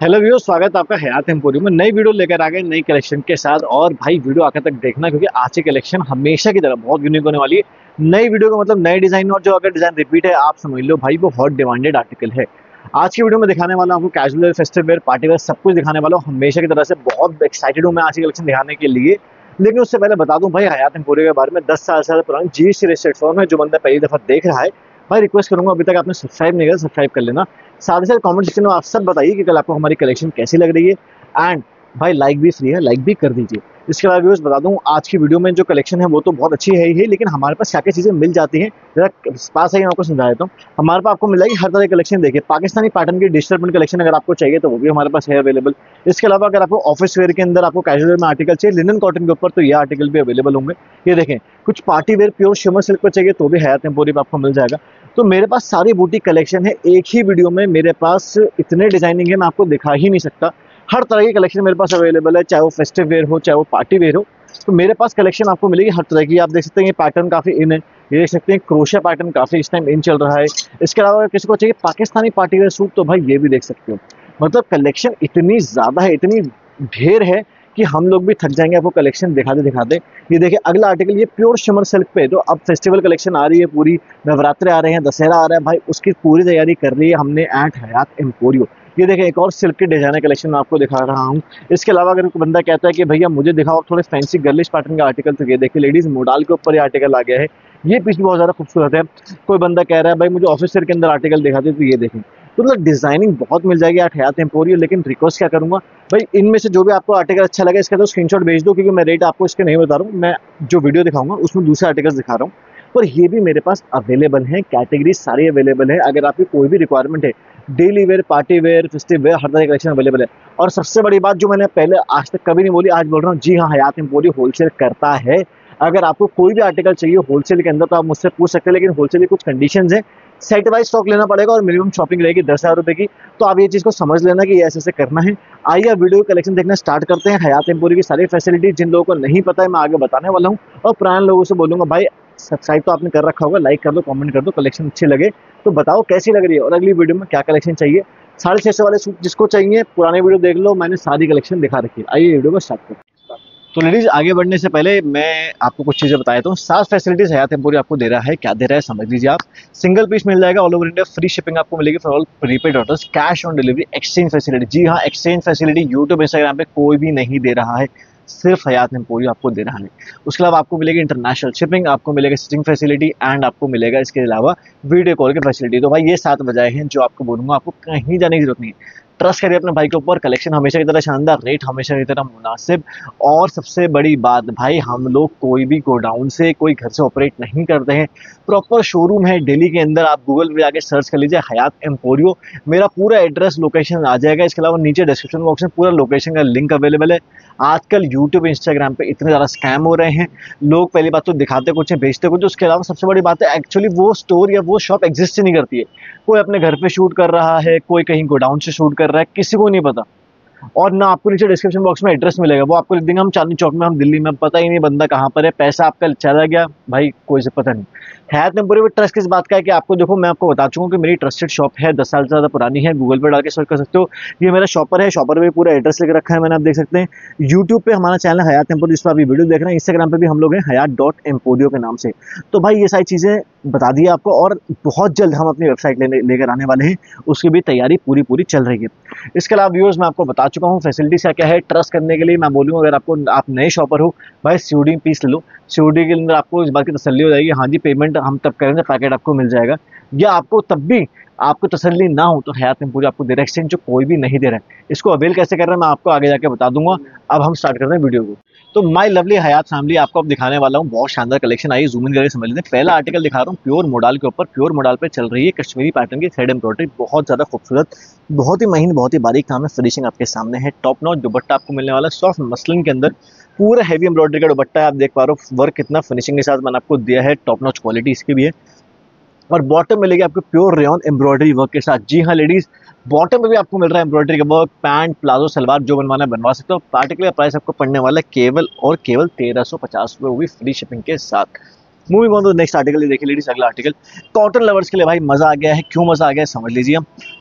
Hello viewer स्वागत आपका हयात emporium में नई वीडियो लेकर आ गए नई कलेक्शन के साथ और भाई वीडियो आकर तक देखना क्योंकि आज की कलेक्शन हमेशा की तरह बहुत यूनिक होने वाली है। नई वीडियो का मतलब नए डिज़ाइन और जो अगर डिज़ाइन रिपीट है, आप समझ लो भाई वो हॉट डिमांडेड आर्टिकल है। आज की वीडियो में दिखाने वाला हूँ casual festive wear party wear सब कुछ दिखाने वाला हूँ। हमेशा की तरह से बहुत एक्साइटेड हूँ मैं आज की कलेक्शन दिखाने के लिए। लेकिन उससे पहले बता दूँ भाई हयात एम्पोरियो के बारे में दस साल से पुरानी जी सी रजिस्टर्ड फॉर्म है जो बंदा पहली दफ़ा देख रहा है। भाई रिक्वेस्ट करूँगा अभी तक आपने सब्सक्राइब नहीं किया सब्सक्राइब कर लेना। साथ ही साथ कॉमेंट सेक्शन में आप सब बताइए कि कल आपको हमारी कलेक्शन कैसी लग रही है। एंड भाई लाइक भी फ्री है लाइक भी कर दीजिए। इसके बाद व्यूज़ बता दूँ, आज की वीडियो में जो कलेक्शन है, वो तो बहुत अच्छी है ही है लेकिन हमारे पास क्या क्या चीज़ें मिल जाती हैं, जरा पास आई आपको समझा देता हूँ। हमारे पास आपको मिल जाएगी हर तरह की कलेक्शन देखिए। पाकिस्तानी पैटर्न की डिजिटल प्रिंट कलेक्शन अगर आपको चाहिए तो वो भी हमारे पास है अवेलेबल इसके अलावा अगर आपको ऑफ़िस वेयर के अंदर आपको कैजुअल में आर्टिकल चाहिए लिनन कॉटन के ऊपर तो ये आर्टिकल भी अवेलेबल होंगे। ये देखें, कुछ party wear pure shimmer silk पर चाहिए तो भी है टेम्पोरी आपको मिल जाएगा। तो मेरे पास सारी बूटी कलेक्शन है। एक ही वीडियो में मेरे पास इतने डिज़ाइनिंग है, मैं आपको दिखा ही नहीं सकता। हर तरह की कलेक्शन मेरे पास अवेलेबल है, चाहे वो फेस्टिव वेयर हो, चाहे वो पार्टी वेयर हो। तो मेरे पास कलेक्शन आपको मिलेगी हर तरह की। आप देख सकते हैं ये पैटर्न काफ़ी इन है। ये देख सकते हैं क्रोशिया पैटर्न काफ़ी इस टाइम इन चल रहा है। इसके अलावा किसी को चाहिए पाकिस्तानी पार्टी वेयर सूट तो भाई ये भी देख सकते हो। मतलब कलेक्शन इतनी ज़्यादा है, इतनी ढेर है कि हम लोग भी थक जाएँगे, आपको कलेक्शन दिखाते दिखाते। ये देखिए, अगला आर्टिकल ये प्योर शमर सिल्क पे तो अब फेस्टिवल कलेक्शन आ रही है, पूरी नवरात्रे आ रहे हैं, दशहरा आ रहा है, भाई उसकी पूरी तैयारी कर रही है हमने एट हयात एम्पोरियो ये देखें एक और सिल्क के डिज़ाइनर कलेक्शन आपको दिखा रहा हूँ। इसके अलावा अगर कोई बंदा कहता है कि भैया मुझे दिखाओ, थोड़े फैंसी गर्लिश पैटर्न का आर्टिकल तो ये देखिए लेडीज़ मोडाल के ऊपर ये आर्टिकल आ गया है। ये पीस बहुत ज़्यादा खूबसूरत है। कोई बंदा कह रहा है, भाई मुझे ऑफ़िस के अंदर आर्टिकल दिखाते तो ये देखें। तो मतलब डिज़ाइनिंग बहुत मिल जाएगी, आठ हयात एम्पोरियो लेकिन रिक्वेस्ट क्या करूँगा? भाई, इनमें से जो भी आपको आर्टिकल अच्छा लगे, इसका तो स्क्रीनशॉट भेज दो, क्योंकि मैं रेट आपको इसके नहीं बता रहा हूँ, मैं जो वीडियो दिखाऊँगा, उसमें दूसरे आर्टिकल दिखा रहा हूँ। पर ये भी मेरे पास अवेलेबल है कैटेगरी सारी अवेलेबल है, अगर आपकी कोई भी रिक्वायरमेंट है daily wear party wear festive wear हर तरह की कलेक्शन अवेलेबल है। और सबसे बड़ी बात जो मैंने पहले आज तक कभी नहीं बोली, आज बोल रहा हूँ, जी हाँ हयात एम्पोरियो होलसेल करता है। अगर आपको कोई भी आर्टिकल चाहिए होलसेल के अंदर तो आप मुझसे पूछ सकते हैं, लेकिन होलसेल की कुछ कंडीशन है सेट वाइज स्टॉक लेना पड़ेगा और मिनिमम शॉपिंग रहेगी दस हज़ार रुपए की। तो आप ये चीज़ को समझ लेना कि ऐसे ऐसे करना है। आइए आप वीडियो कलेक्शन देखना स्टार्ट करते हैं। हयात एम्पोरी की सारी फैसिलिटी जिन लोगों को नहीं पता है, मैं आगे बताने वाला हूँ। और पुराने लोगों से बोलूँगा, भाई सब्सक्राइब तो आपने कर रखा होगा लाइक कर दो कमेंट कर दो कलेक्शन अच्छी लगे। तो बताओ कैसी लग रही है? और अगली वीडियो में क्या कलेक्शन चाहिए? साढ़े छः सौ वाले सूट जिसको चाहिए, पुराने वीडियो देख लो, मैंने सारी कलेक्शन दिखा रखी है। आइए वीडियो को स्टार्ट करें तो लेडीज़ आगे बढ़ने से पहले मैं आपको कुछ चीज़ें बताया हूँ। सात फैसिलिटीज़ हयात एम्पोरी आपको दे रहा है, क्या दे रहा है, समझ लीजिए आप। सिंगल पीस मिल जाएगा all over India free shipping आपको मिलेगी for all prepaid orders cash on delivery exchange facility जी हाँ एक्सचेंज फैसिलिटी यूट्यूब इंस्टाग्राम पे कोई भी नहीं दे रहा है, सिर्फ़ हयात एम्पोरी आपको दे रहा है। उसके अलावा आपको मिलेगी इंटरनेशनल शिपिंग आपको मिलेगा स्टिचिंग फैसिलिटी एंड आपको मिलेगा इसके अलावा वीडियो कॉल की फैसिलिटी तो भाई, ये सात वजह हैं जो आपको बोलूँगा, आपको कहीं जाने की ज़रूरत नहीं है। ट्रस्ट करिए अपने भाई के ऊपर कलेक्शन हमेशा की तरह शानदार रेट हमेशा की तरह मुनासिब। और सबसे बड़ी बात, भाई, हम लोग कोई भी गोडाउन से, कोई घर से ऑपरेट नहीं करते हैं। प्रॉपर शोरूम है, दिल्ली के अंदर आप गूगल पे जाके सर्च कर लीजिए हयात एम्पोरियो मेरा पूरा एड्रेस लोकेशन आ जाएगा। इसके अलावा नीचे डिस्क्रिप्शन बॉक्स में पूरा लोकेशन का लिंक अवेलेबल है। आजकल यूट्यूब इंस्टाग्राम पे इतने ज़्यादा स्कैम हो रहे हैं। लोग पहली बात तो दिखाते कुछ है, भेजते कुछ उसके अलावा सबसे बड़ी बात है एक्चुअली वो स्टोर या वो शॉप एग्जिस्ट ही नहीं करती है। कोई अपने घर पे शूट कर रहा है, कोई कहीं गोडाउन से शूट कर रहा है, किसी को नहीं पता। और ना आपको नीचे डिस्क्रिप्शन बॉक्स में एड्रेस मिलेगा। वो आपको लिख देंगे हम चांदनी चौक में, हम दिल्ली में, पता ही नहीं बंदा कहाँ पर है, पैसा आपका चला गया। भाई, कोई से पता नहीं। हैत नंबर ट्रस्ट किस बात का है कि आपको देखो, मैं आपको बता चुका हूँ कि मेरी ट्रस्टेड शॉप है, दस साल से ज़्यादा पुरानी है गूगल पर डाल के सर्च कर सकते हो। ये मेरा शॉपर है शॉपर पे पूरा एड्रेस लेकर रखा है मैंने, आप देख सकते हैं। यूट्यूब पर हमारा चैनल हयात एम्पोरियो जिस पर अभी वीडियो देख रहे हैं इंस्टाग्राम पर भी हम लोग हैं हयात डॉट एम्पोरियो के नाम से। तो भाई, ये सारी चीज़ें बता दी आपको और बहुत जल्द हम अपनी वेबसाइट लेने, लेकर आने वाले हैं। उसकी भी तैयारी पूरी पूरी चल रही है। इसके अलावा व्यूअर्स मैं आपको बता चुका हूँ फैसिलिटीज़ क्या क्या है ट्रस्ट करने के लिए मैं बोलूँगा, अगर आपको, आप नए शॉपर हो, भाई सीडी पीस ले लो। सीडी के अंदर आपको इस बात की तसली हो जाएगी। हाँ जी पेमेंट हम तब करेंगे पैकेट आपको मिल जाएगा। या आपको तब भी आपको तसली ना हो तो हयात में पूरी आपको दे रहा एक्सचेंज जो कोई भी नहीं दे रहा है। इसको अवेल कैसे कर रहे हैं, मैं आपको आगे जाके बता दूँगा। अब हम स्टार्ट करते हैं वीडियो को। तो माय लवली हयात फैमिली आपको अब दिखाने वाला हूँ, बहुत शानदार कलेक्शन आई जूम इन करके समझ लेते हैं पहला आर्टिकल दिखा रहा हूँ प्योर मोडाल के ऊपर प्योर मोडाल पर चल रही है कश्मीरी पैटर्न की थ्रेड एम्ब्रॉयडरी बहुत ज़्यादा खूबसूरत, बहुत ही महीन, बहुत ही बारीक काम है। फिनिशिंग आपके सामने है। टॉप नॉट दुपट्टा आपको मिलने वाला सॉफ्ट मसलिन के अंदर पूरा हैवी एम्ब्रॉयडरी का दुपट्टा है, आप देख पा रहे हो वर्क कितना फिनिशिंग के साथ मैंने आपको दिया है टॉप नॉच क्वालिटी इसकी भी है। और बॉटम मिलेगी आपको प्योर रेन एम्ब्रॉयडरी वर्क के साथ। जी हाँ लेडीज़ बॉटम में भी आपको मिल रहा है एम्ब्रॉयडरी का वर्क पैंट प्लाजो सलवार जो बनवाना है बनवा सकते हो। पार्टिकुलर प्राइस आपको पड़ने वाला है केवल और केवल तेरह सौ पचास रुपये वो भी फ्री शिपिंग के साथ। मूविंग ऑन तो नेक्स्ट आर्टिकल देखिए लेडीज़ अगला आर्टिकल कॉटन लवर्स के लिए भाई मज़ा आ गया है। क्यों मज़ा आ गया है, समझ लीजिए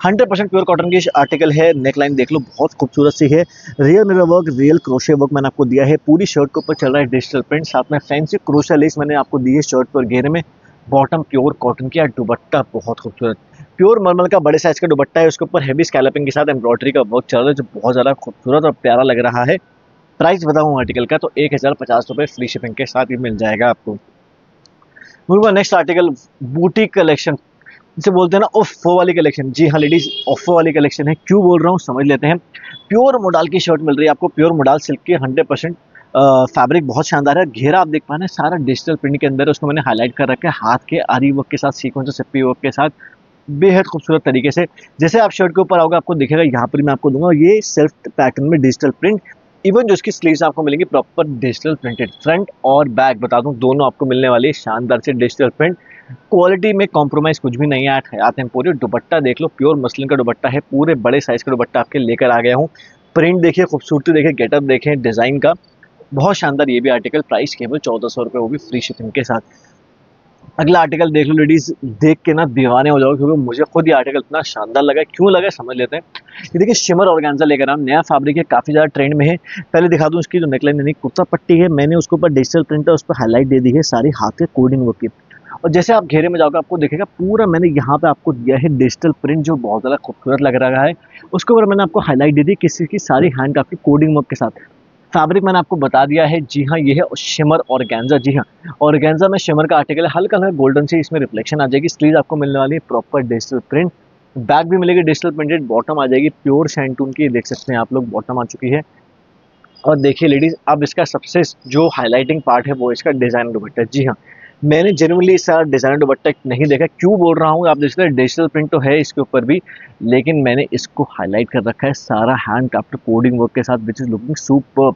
हंड्रेड परसेंट प्योर कॉटन की आर्टिकल है नेक लाइन देख लो, बहुत खूबसूरत सी है। Real mirror work real crochet work मैंने आपको दिया है। पूरी शर्ट के ऊपर चल रहा है डिजिटल प्रिंट साथ में फैंसी क्रोशा लेस मैंने आपको दी है शर्ट पर घेरे में। बॉटम प्योर कॉटन की दुबट्टा बहुत खूबसूरत। प्योर मलमल का बड़े साइज़ का दुबट्टा है, उसके ऊपर हैवी स्कैलपिंग के साथ एम्ब्रॉयडरी का वर्क चल रहा है, जो बहुत ज़्यादा खूबसूरत और प्यारा लग रहा है। प्राइस बताऊँ आर्टिकल का तो एक हज़ार पचास रुपये फ्री शिपिंग के साथ ही मिल जाएगा आपको। मुझे नेक्स्ट आर्टिकल बूटी कलेक्शन जिसे बोलते हैं ना ओफो वाली कलेक्शन जी हाँ लेडीज़ ओफो वाली कलेक्शन है। क्यों बोल रहा हूँ? समझ लेते हैं। प्योर मोडाल की शर्ट मिल रही है आपको। प्योर मोडाल सिल्क की हंड्रेड परसेंट फैब्रिक बहुत शानदार है। घेरा आप देख पा रहे हैं, सारा डिजिटल प्रिंट के अंदर है उसको मैंने हाईलाइट कर रखा है। हाथ के, आरी वर्क के साथ सीक्वेंस सिप्पी वर्क के साथ। बेहद खूबसूरत तरीके से। जैसे आप शर्ट के ऊपर आओगे, आपको दिखेगा, यहाँ पर मैं आपको दूँगा, ये सेल्फ पैटर्न में डिजिटल प्रिंट इवन जो इसकी स्लीव्स आपको मिलेंगी प्रॉपर डिजिटल प्रिंटेड फ्रंट और बैक बता दूँ, दोनों आपको मिलने वाली है, शानदार से डिजिटल प्रिंट क्वालिटी में कॉम्प्रोमाइज़ कुछ भी नहीं है हैं पूरे। दुपट्टा देख लो प्योर मसलिन का दुपट्टा है, पूरे बड़े साइज़ का दुपट्टा आपके लेकर आ गया हूँ। प्रिंट देखिए, खूबसूरती देखिए गेटअप देखें डिज़ाइन का। बहुत शानदार ये भी आर्टिकल प्राइस केवल चौदह सौ रुपये वो भी फ्री शिपिंग के साथ। अगला आर्टिकल देख लो लेडीज़ देख के ना दीवाने हो जाओ, क्योंकि मुझे खुद ये आर्टिकल इतना शानदार लगा क्यों लगा समझ लेते हैं। ये देखिए शिमर ऑर्गेन्जा लेकर आम नया फैब्रिक है, काफ़ी ज़्यादा ट्रेंड में है। पहले दिखा दूँ उसकी जो नेकलाइन यानी कुर्ता पट्टी है। मैंने उसके ऊपर डिजिटल प्रिंटर उस पर हाईलाइट दे दी है, सारी हाथ के कोडिंग वर्क की। और जैसे आप घेरे में जाओगे, आपको देखेगा, पूरा मैंने यहाँ पे आपको दिया है डिजिटल प्रिंट जो बहुत ज़्यादा खूबसूरत लग रहा है। उसके ऊपर मैंने आपको हाईलाइट दे दी किसी की सारी हैंड आपकी कोडिंग वर्क के साथ। फैब्रिक मैंने आपको बता दिया है। जी हाँ ये है शिमर और गैंजा जी हाँ और गैंजा में शिमर का आर्टिकल है। हल्का हल्का गोल्डन से इसमें रिफ्लेक्शन आ जाएगी। स्लीव आपको मिलने वाली है। प्रॉपर डिजिटल प्रिंट बैक भी मिलेगी डिजिटल प्रिंटेड बॉटम आ जाएगी। प्योर शैंटून की देख सकते हैं आप लोग बॉटम आ चुकी है। और देखिए लेडीज़ अब इसका सबसे जो हाईलाइटिंग पार्ट है, वो इसका डिज़ाइन दुपट्टा जी हाँ मैंने जनरली सारा डिज़ाइन दुपट्टा नहीं देखा। क्यों बोल रहा हूँ? आप देख सकते हैं डिजिटल प्रिंट तो है इसके ऊपर भी, लेकिन मैंने इसको हाईलाइट कर रखा है सारा हैंड क्राफ्ट कोडिंग वर्क के साथ which is looking super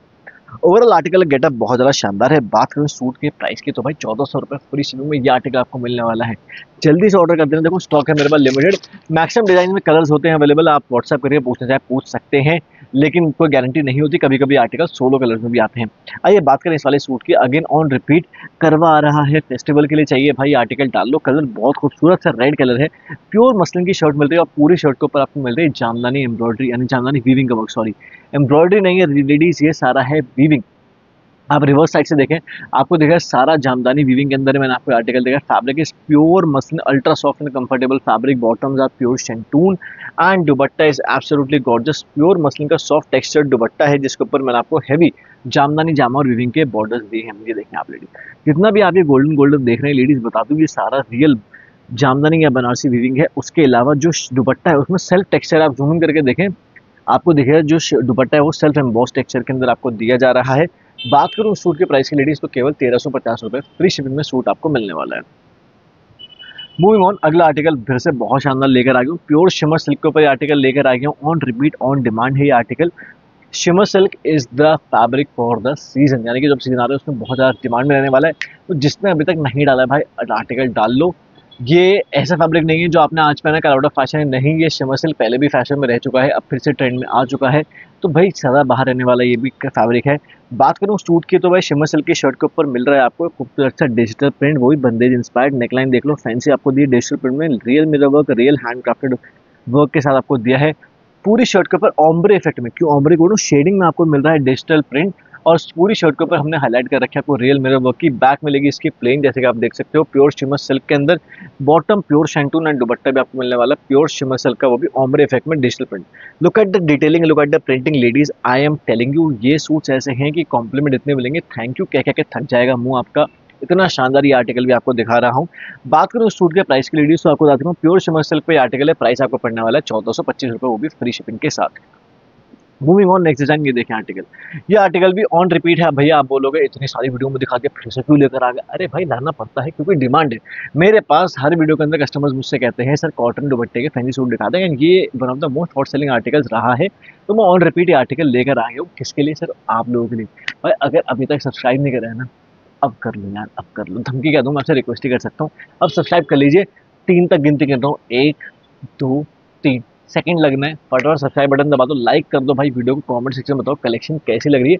overall article getup बहुत ज़्यादा शानदार है। बात करें सूट के प्राइस की तो भाई चौदह सौ रुपये फ्री शिपिंग में ये आर्टिकल आपको मिलने वाला है। जल्दी से ऑर्डर कर देना। देखो स्टॉक है मेरे पास लिमिटेड मैक्सिमम डिज़ाइन में कलर्स होते हैं अवेलेबल आप व्हाट्सएप करके पूछना चाहे, पूछ सकते हैं, लेकिन कोई गारंटी नहीं होती। कभी कभी आर्टिकल सोलो कलर में भी आते हैं। आइए बात करें इस वाले सूट की। अगेन ऑन रिपीट करवा आ रहा है। फेस्टिवल के लिए चाहिए भाई आर्टिकल डाल लो। कलर बहुत खूबसूरत सा रेड कलर है। प्योर मसलिन की शर्ट मिल रही है और पूरी शर्ट के ऊपर आपको मिल रही है जामदानी एम्ब्रॉयडरी यानी जामदानी वीविंग का वर्क सॉरी एम्ब्रॉयडरी नहीं है लेडीज़ ये सारा है वीविंग आप रिवर्स साइड से देखें, आपको देखा सारा जामदानी वीविंग के अंदर मैंने आपको आर्टिकल देखा fabric is pure muslin ultra soft and comfortable fabric bottoms are pure shantoon and dupatta is absolutely gorgeous pure muslin का सॉफ्ट टेक्सचर दुबट्टा है, जिसके ऊपर मैंने आपको हैवी जामदानी, जामा और वीविंग के बॉर्डर्स दिए हैं। मुझे देखें आप लेडीज़ जितना भी आप ये गोल्डन गोल्डन देख रहे हैं लेडीज़ बता दूँ, ये सारा रियल जामदानी या बनारसी वीविंग है। उसके अलावा जो दुपट्टा है, उसमें सेल्फ टेक्सचर आप जूम करके देखें आपको दिखेगा जो दुपट्टा है वो सेल्फ एम्बॉस टेक्सचर के अंदर आपको दिया जा रहा है। बात करूँ सूट के प्राइस की लेडीज़ तो केवल तेरह फ्री शिपिंग में सूट आपको मिलने वाला है। मूविंग ऑन अगला आर्टिकल फिर से बहुत शानदार लेकर आ गया हूँ। प्योर शिमर सिल्क के ऊपर आर्टिकल लेकर आ गया हूँ। ऑन रिपीट ऑन डिमांड है ये article shimmer silk is the fabric for the season यानी कि जब सीज़न आ रहा है, उसमें बहुत ज़्यादा डिमांड में रहने वाला है। तो जिसने अभी तक नहीं डाला है भाई आर्टिकल डाल लो। ये ऐसा फैब्रिक नहीं है जो आपने आज पहना कल आउट ऑफ़ फ़ैशन है। नहीं, ये शिमर पहले भी फ़ैशन में रह चुका है, अब फिर से ट्रेंड में आ चुका है। तो भाई सदा बाहर रहने वाला ये भी फैब्रिक है। बात करूँ सूट की तो भाई शिमर की शर्ट के ऊपर मिल रहा है आपको खूबसूरत सा डिजिटल प्रिंट वही बंदेज इंस्पायर्ड नेकलाइन देख लो। फैंसी आपको दिए डिजिटल प्रिंट में। Real mirror work real hand crafted work के साथ आपको दिया है। पूरी शर्ट के ऊपर ऑम्ब्रे इफ़ेक्ट में, क्यों ऑम्ब्रे को शेडिंग में आपको मिल रहा है डिजिटल प्रिंट और पूरी शर्ट के ऊपर हमने हाईलाइट कर रखा है आपको रियल मिरर वर्क की। बैक मिलेगी इसकी प्लेन जैसे कि आप देख सकते हो प्योर शिमर सिल्क के अंदर। Bottom pure shantoon and dupatta भी आपको मिलने वाला प्योर शिमर सिल्क का वो भी ऑमरे इफ़ेक्ट में digital print look at the detailing look at the printing ladies I am telling you ये सूट्स ऐसे हैं कि कॉम्प्लीमेंट इतने मिलेंगे। थैंक यू कह कह के थक जाएगा मुँह आपका। इतना शानदार ये आर्टिकल भी आपको दिखा रहा हूँ। बात करूँ उस सूट के प्राइस की लेडीज़ तो आपको बता दूँ प्योर शिमर सिल्क पे आर्टिकल है प्राइस आपको पड़ने वाला है चौदह सौ पच्चीस वो भी फ्री शिपिंग के साथ। मूविंग ऑन नेक्स्ट डिज़ाइन ये देखें आर्टिकल ये आर्टिकल भी ऑन रिपीट है। भैया, आप बोलोगे, इतनी सारी वीडियो में दिखा के फिर से क्यों लेकर आ गए? अरे भाई लाना पड़ता है क्योंकि डिमांड है। मेरे पास हर वीडियो के अंदर कस्टमर्स मुझसे कहते हैं, सर कॉटन दुपट्टे के फैंसी सूट दिखाते हैं ये one of the most hot selling articles रहा है। तो मैं ऑन रिपीट ये आर्टिकल लेकर आ गया हूँ। किसके लिए? सर, आप लोगों के लिए। भाई, अगर अभी तक सब्सक्राइब नहीं करे ना, अब कर लो यार, अब कर लो। धमकी कह दूँ, मैं आपसे रिक्वेस्ट ही कर सकता हूँ। अब सब्सक्राइब कर लीजिए। तीन तक गिनती कर रहा हूँ। एक, दो, तीन। सेकंड लगना है। फटाफट सब्सक्राइब बटन दबा दो लाइक कर दो भाई, वीडियो को कमेंट सेक्शन में बताओ कलेक्शन कैसी लग रही है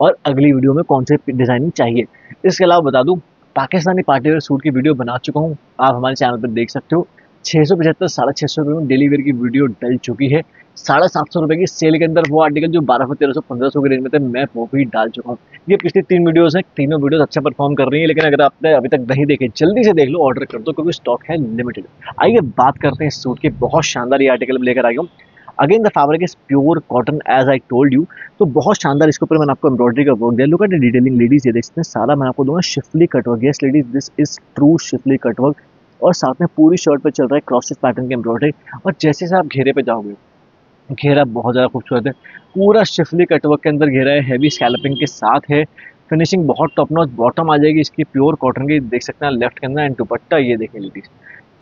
और अगली वीडियो में कौन से डिज़ाइनिंग चाहिए। इसके अलावा बता दूँ, पाकिस्तानी पार्टीवेयर सूट की वीडियो बना चुका हूँ। आप हमारे चैनल पर देख सकते हो। छः सौ पचहत्तर, साढ़े छः सौ रुपये में डेली वेयर की वीडियो डल चुकी है। साढ़े सात सौ रुपये की सेल के अंदर वो आर्टिकल जो बारह सौ, तेरह सौ, पंद्रह सौ के रेंज में थे, मैं वो भी डाल चुका हूँ। ये पिछली तीन वीडियोस हैं, तीनों वीडियोस अच्छा परफॉर्म कर रही है, लेकिन अगर आपने अभी तक नहीं देखे, जल्दी से देख लो ऑर्डर कर दो, क्योंकि स्टॉक है लिमिटेड आइए बात करते हैं इस सूट की, बहुत शानदार ये आर्टिकल लेकर आई हूँ। Again the fabric is pure cotton as I told you तो बहुत शानदार, इसके ऊपर मैंने आपको एम्ब्रॉयडरी का वर्क दिया। लुक एट डिटेलिंग लेडीज़ ये देख सकते हैं, सारा मैं आपको दूँगा schiffli cutwork yes ladies this is true schiffli cutwork और साथ में पूरी शर्ट पे चल रहा है क्रॉसेस पैटर्न की एम्ब्रॉयडरी और जैसे जैसे आप घेरे पे जाओगे, घेरा बहुत ज़्यादा खूबसूरत है। पूरा शिफली कटवर्क के अंदर घेरा है हैवी स्कैलपिंग के साथ है। फिनिशिंग बहुत टॉप नॉच बॉटम आ जाएगी इसकी प्योर कॉटन की। देख सकते हैं लेफ़्ट के अंदर एंड दुपट्टा, ये देखें लेडीज़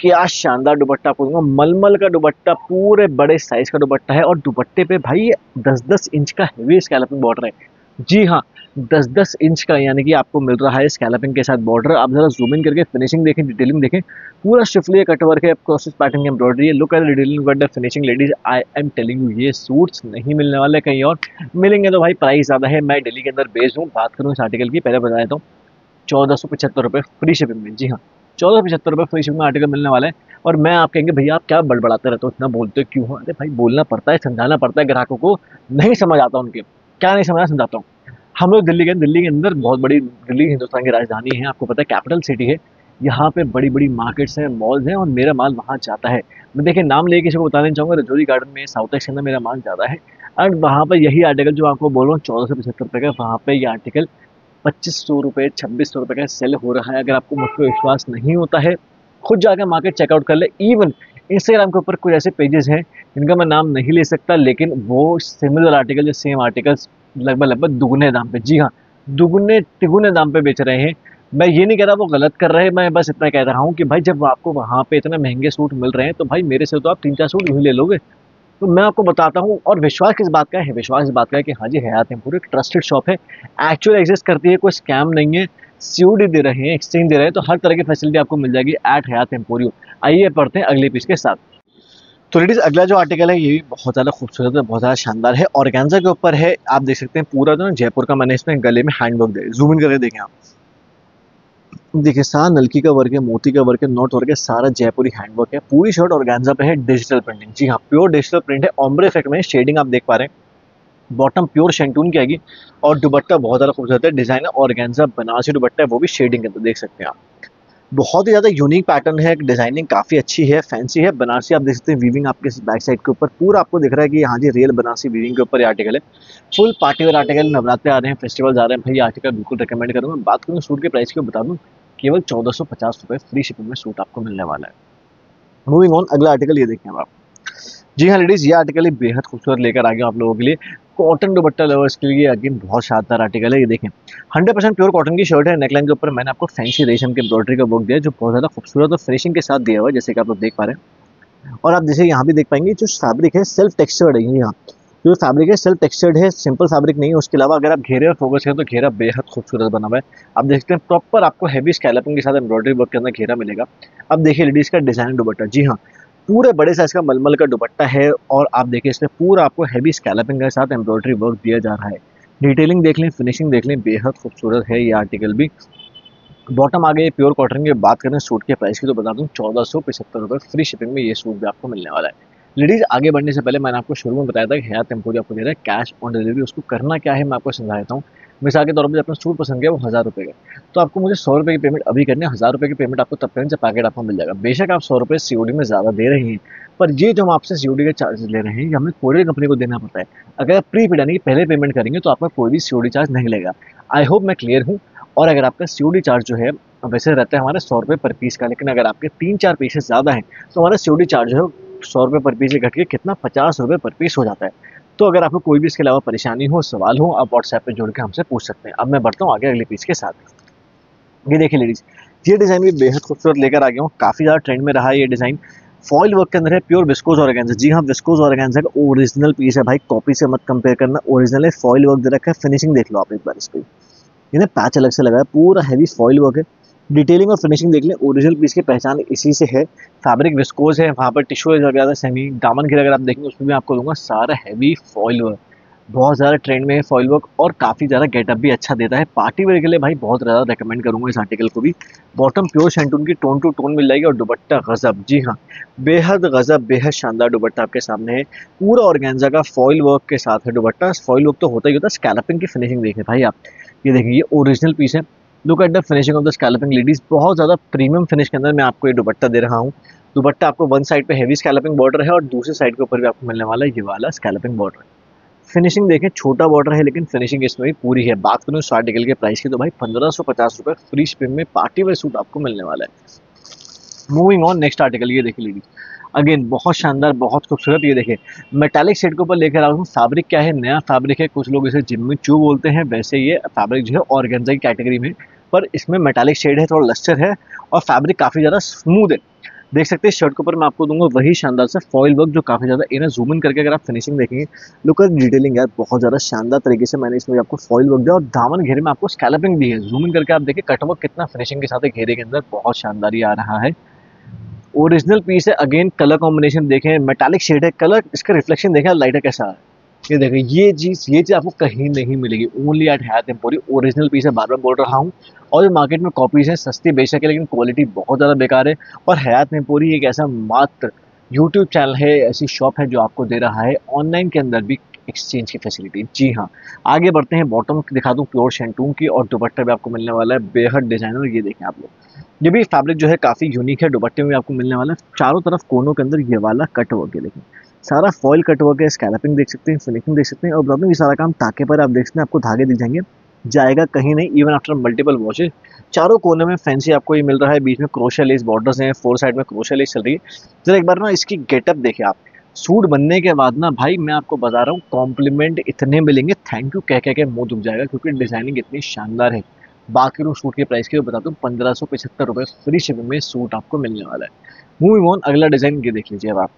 क्या शानदार दुपट्टा आपको दूँगा। मलमल का दुपट्टा, पूरे बड़े साइज़ का दुपट्टा है और दुपट्टे पे भाई दस दस इंच का हैवी स्कैलपिंग बॉर्डर है। जी हाँ दस दस इंच का यानी कि आपको मिल रहा है स्कैलपिंग के साथ बॉर्डर आप जरा जूम इन करके फिनिशिंग देखें डिटेलिंग देखें। पूरा शिफली कट वर्क है क्रॉसेस पैटर्न की एम्ब्रॉयडरी है। Look at detailing finishing ladies I am telling you ये सूट्स नहीं मिलने वाले कहीं और। मिलेंगे तो भाई प्राइस ज़्यादा है। मैं दिल्ली के अंदर बेच हूँ। बात करूँ इस आर्टिकल की, पहले बता देता हूँ। चौदह सौ पचहत्तर रुपये फ्री शिपिंग में। जी हाँ चौदह पचहत्तर रुपये फ्री शिपिंग में आर्टिकल मिलने वाला है। और मैं आप कहेंगे, भैया, आप क्या बड़बड़ाते रहते हो? इतना बोलते हो क्यों अरे भाई, बोलना पड़ता है, समझाना पड़ता है ग्राहकों को। नहीं समझ आता उनके। क्या नहीं समझा समझाता हूँ। हम लोग दिल्ली के दिल्ली के अंदर बहुत बड़ी दिल्ली, हिंदुस्तान की राजधानी है, आपको पता है कैपिटल सिटी है। यहाँ पे बड़ी बड़ी मार्केट्स हैं मॉल्स हैं और मेरा माल वहाँ जाता है। मैं देखिए, नाम लेके किसी को बताना चाहूँगा, रजौरी गार्डन में साउथ एक्स के अंदर मेरा माल जाता है। एंड वहाँ पर यही आर्टिकल जो आपको बोल रहा हूँ, चौदह सौ पचहत्तर रुपये का वहाँ पर ये आर्टिकल पच्चीस सौ रुपये छब्बीस सौ रुपये का सेल हो रहा है। अगर आपको मुझ पर विश्वास नहीं होता है, खुद जाकर मार्केट चेकआउट कर ले। इवन इंस्टाग्राम के ऊपर कुछ ऐसे पेजेस हैं, जिनका मैं नाम नहीं ले सकता, लेकिन वो सिमिलर आर्टिकल या सेम आर्टिकल्स लगभग लगभग दुगने दाम पे। जी हाँ दुगने, तिगुने दाम पे बेच रहे हैं। मैं ये नहीं कह रहा वो गलत कर रहे हैं, मैं बस इतना कह रहा हूँ कि भाई जब आपको वहाँ पे इतने महँगे सूट मिल रहे हैं तो भाई मेरे से तो आप तीन चार सूट वही ले लोगे। तो मैं आपको बताता हूँ, और विश्वास किस बात का है? विश्वास इस बात का है कि हाँ जी हयात है पूरी ट्रस्टेड शॉप है। एक्चुअल एग्जिस्ट करती है, कोई स्कैम नहीं है। सीओडी दे रहे हैं एक्सचेंज दे रहे हैं तो हर तरह की फैसिलिटी आपको मिल जाएगी एट हयात एम्पोरियो आइए पढ़ते हैं अगले पीस के साथ। तो लेडीज़ अगला जो आर्टिकल है, ये भी बहुत ज़्यादा खूबसूरत है, बहुत ज़्यादा शानदार है और के ऊपर है, आप देख सकते हैं पूरा जो जयपुर का मैंने इसमें गले में हैंडवर्क दे जूम इन करके देखें आप। देखिए, सारा नलकी का वर्क है, मोती का वर्क है नोट वर्क है, सारा जयपुरी हैंडवर्क है। पूरी शर्ट और पे है डिजिटल प्रिंटिंग जी हाँ प्योर डिजिटल प्रिंट है ऑम्ब्रे इफ़ेक्ट में शेडिंग आप देख पा रहे हैं। बॉटम प्योर शेंटून की आएगी और दुबट्टा बहुत ज़्यादा खूबसूरत है डिज़ाइन और बनारसी दुबट्टा है, वो भी शेडिंग के अंदर देख सकते हैं आप। बहुत ही ज़्यादा यूनिक पैटर्न है डिज़ाइनिंग काफ़ी अच्छी है फैंसी है। बनारसी आप देख सकते हैं वीविंग आपके बैक साइड के ऊपर। पूरा आपको दिख रहा है कि हाँ जी रियल बनारसी वीविंग के ऊपर ये आर्टिकल है। Full party wear article Navratre आ रहे हैं फेस्टिवल आ रहे हैं। भाई आर्टिकल बिल्कुल रिकमेंड करूँगा। बात करूँ सूट के प्राइस की, बता दूँ, केवल चौदह सौ पचास फ्री शिपिंग में सूट आपको मिलने वाला है। मूविंग ऑन अगला आर्टिकल ये देखें आप। जी हाँ लेडीज़ ये आर्टिकल ही बेहद खूबसूरत लेकर आ गया आप लोगों के लिए। कॉटन दुपट्टा लवर्स के लिए अगेन बहुत शानदार आर्टिकल है, ये देखें। हंड्रेड परसेंट प्योर कॉटन की शर्ट है नेकलाइन के ऊपर मैंने आपको फैंसी रेशम के एम्ब्रॉयडरी का वर्क दिया जो बहुत ज़्यादा खूबसूरत और फिनिशिंग के साथ दिया हुआ है, जैसे कि आप लोग देख पा रहे हैं। और आप जैसे यहाँ भी देख पाएँगे, जो फैब्रिक है सेल्फ टेक्सचर्ड है यहाँ। जो फैब्रिक है सेल्फ टेक्सचर्ड है सिंपल फैब्रिक नहीं है, उसके अलावा अगर आप घेरे और फोकस करें तो घेरा बेहद खूबसूरत बना हुआ है। आप देखते हैं प्रॉपर आपको हैवी स्कैलपिंग के साथ एम्ब्रॉयडरी वर्क के अंदर घेरा मिलेगा। अब देखिए लेडीज़ का डिज़ाइन दुपट्टा, जी हाँ। पूरे बड़े साइज़ का मलमल का दुपट्टा है और आप देखिए इसमें पूरा आपको हैवी स्कैलपिंग के साथ एम्ब्रॉयडरी वर्क दिया जा रहा है। डिटेलिंग देख लें फिनिशिंग देख लें, बेहद खूबसूरत है ये आर्टिकल भी। बॉटम आ गए प्योर कॉटन की बात करें सूट के प्राइस की तो बता दूँ, चौदह सौ पचहत्तर रुपये फ्री शिपिंग में ये सूट भी आपको मिलने वाला है। लेडीज़ आगे बढ़ने से पहले मैंने आपको शुरू में बताया था कि हेयर टेम्पोरी आपको दे रहा है कैश ऑन डिलीवरी उसको करना क्या है मैं आपको समझा देता हूँ। मिसाल के तौर पर अपना सूट पसंद किया, वो हज़ार रुपये का। तो आपको मुझे सौ रुपये की पेमेंट अभी करनी है, हज़ार रुपये की पेमेंट आपको तब करें जब पैकेट आपको मिल जाएगा। बेशक आप सौ रुपये सी में ज़्यादा दे रहे हैं, पर ये जो हम आपसे सीओडी के चार्जेस ले रहे हैं, ये हमें कोरियर कंपनी को देना पड़ता है। अगर आप प्री पेड यानी कि पहले पेमेंट करेंगे तो आपका कोई भी सी चार्ज नहीं लेगा आई होप मैं क्लियर हूँ, और अगर आपका सीओडी चार्ज जो है, वैसे रहता है हमारे सौ रुपये पर पीस का, लेकिन अगर आपके तीन चार पीसेस ज़्यादा हैं तो हमारा सी चार्ज जो है, सौ रुपये पर पीस से घट के कितना? पचास रुपये पर पीस हो जाता है। तो अगर आपको कोई भी इसके अलावा परेशानी हो, सवाल हो, आप व्हाट्सएप पे जोड़ के हमसे पूछ सकते हैं। अब मैं बढ़ता हूँ आगे अगले पीस के साथ। ये देखिए लेडीज़ ये डिज़ाइन भी बेहद खूबसूरत लेकर आ गया हूँ। काफ़ी ज़्यादा ट्रेंड में रहा है ये डिज़ाइन फॉइल वर्क के अंदर है प्योर विस्कोज और जी हाँ विस्कोज और का ओरिजिनल पीस है भाई। कॉपी से मत कंपेयर करना। ओरिजिनल है फॉइल वर्क दे रखा है। फिनिशिंग देख लो आप एक बार इस पर इन्हें पैच अलग से लगा है। पूरा हैवी फॉइल वर्क है। डिटेलिंग और फिनिशिंग देख लें ओरिजिनल पीस की पहचान इसी से है। फैब्रिक विस्कोज है, वहाँ पर टिश्यू है ज़्यादा सेमी दामन की अगर आप देखेंगे, उसमें भी आपको दूँगा सारा हैवी फॉइल वर्क बहुत ज़्यादा ट्रेंड में है फॉइल वर्क और काफ़ी ज़्यादा गेटअप भी अच्छा देता है। पार्टी वेयर के लिए भाई बहुत ज़्यादा रेकमेंड करूँगा इस आर्टिकल को भी। बॉटम प्योर शेंटून की टोन टू टोन मिल जाएगी और दुपट्टा गजब। जी हाँ बेहद गजब, बेहद शानदार दुपट्टा आपके सामने है। पूरा ऑर्गेन्जा का फॉइल वर्क के साथ है दुपट्टा। फॉइल वर्क तो होता ही होता है स्कैलपिंग की फिनिशिंग देखें भाई आप। ये देखिए, ये ओरिजिनल पीस है। Look at the finishing of the scalloping ladies बहुत ज़्यादा प्रीमियम फिनिश के अंदर मैं आपको ये दुपट्टा दे रहा हूँ। दुपट्टा आपको वन साइड पे हैवी स्कैलपिंग बॉर्डर है और दूसरी साइड के ऊपर भी आपको मिलने वाला है ये वाला स्कैलपिंग बॉर्डर फिनिशिंग देखें, छोटा बॉर्डर है लेकिन फिनिशिंग इसमें भी पूरी है। बात करूँ इस आर्टिकल के प्राइस की तो भाई पंद्रह सौ पचास फ्री शिपिंग में पार्टी वेयर सूट आपको मिलने वाला है। मूविंग ऑन नेक्स्ट आर्टिकल ये देखिए लीजिए। अगेन बहुत शानदार, बहुत खूबसूरत। ये देखिए मेटालिक सेट के ऊपर लेकर आ रहा हूँ। फैब्रिक क्या है? नया फैब्रिक है। कुछ लोग इसे जिम में चू बोलते हैं। वैसे ये फैब्रिक जो है ऑर्गेन्जा की कैटेगरी में। पर इसमें मेटालिक शेड है, थोड़ा लस्टर है और फैब्रिक काफ़ी ज़्यादा स्मूथ है। देख सकते हैं शर्ट के ऊपर मैं आपको दूँगा वही शानदार सा फॉइल वर्क जो काफ़ी ज़्यादा इन्हें जूम इन करके अगर आप फिनिशिंग देखेंगे लुक एट डिटेलिंग यार, बहुत ज़्यादा शानदार तरीके से मैंने इसमें आपको फॉइल वर्क दिया और दामन घेरे में आपको स्कैलपिंग दी है। जूम इन करके आप देखिए कटवर्क कितना फिनिशिंग के साथ घेरे के अंदर बहुत शानदार आ रहा है। ओरिजिनल पीस है अगेन कलर कॉम्बिनेशन देखें मेटालिक शेड है कलर इसका रिफ्लेक्शन देखें लाइटर कैसा है। ये देखें, ये चीज़ ये चीज़ आपको कहीं नहीं मिलेगी only at Hayat emporium original piece है, बार बार बोल रहा हूँ। और जो मार्केट में कॉपीज़ हैं, सस्ती बेशक है, लेकिन क्वालिटी बहुत ज़्यादा बेकार है। और हयात एम्पोरी एक ऐसा मात्र यूट्यूब चैनल है, ऐसी शॉप है जो आपको दे रहा है ऑनलाइन के अंदर भी एक्सचेंज की फैसिलिटी जी हाँ आगे बढ़ते हैं बॉटम दिखा दूँ प्योर शेंटून की और दुपट्टा भी आपको मिलने वाला है, बेहद डिज़ाइनर ये देखें आप लोग। ये भी फैब्रिक जो है काफ़ी यूनिक है, दुपट्टे में आपको मिलने वाला है। चारों तरफ़ कोनों के अंदर ये वाला कट है लेकिन सारा फॉइल कट है स्कैलपिंग देख सकते हैं फिनिशिंग देख सकते हैं और ब्लॉगिंग सारा काम ताके पर आप देख सकते हैं, आपको धागे दिख जाएँगे। जाएगा कहीं नहीं इवन आफ्टर मल्टीपल वॉशेज चारों कोने में फैंसी आपको ये मिल रहा है, बीच में क्रोशा लेस बॉर्डर्स हैं फोर साइड में क्रोशा लेस चल रही है। जरा एक बार ना इसकी गेटअप देखे आप। सूट बनने के बाद ना भाई, मैं आपको बता रहा हूँ कॉम्प्लीमेंट इतने मिलेंगे थैंक यू कह कह के मुँह दुख जाएगा क्योंकि डिज़ाइनिंग इतनी शानदार है। बाकी रूम सूट के प्राइस के की बता दूँ पंद्रह सौ पचहत्तर फ्री शिपिंग में सूट आपको मिलने वाला है। मूविंग ऑन अगला डिज़ाइन ये देख लीजिए अब आप।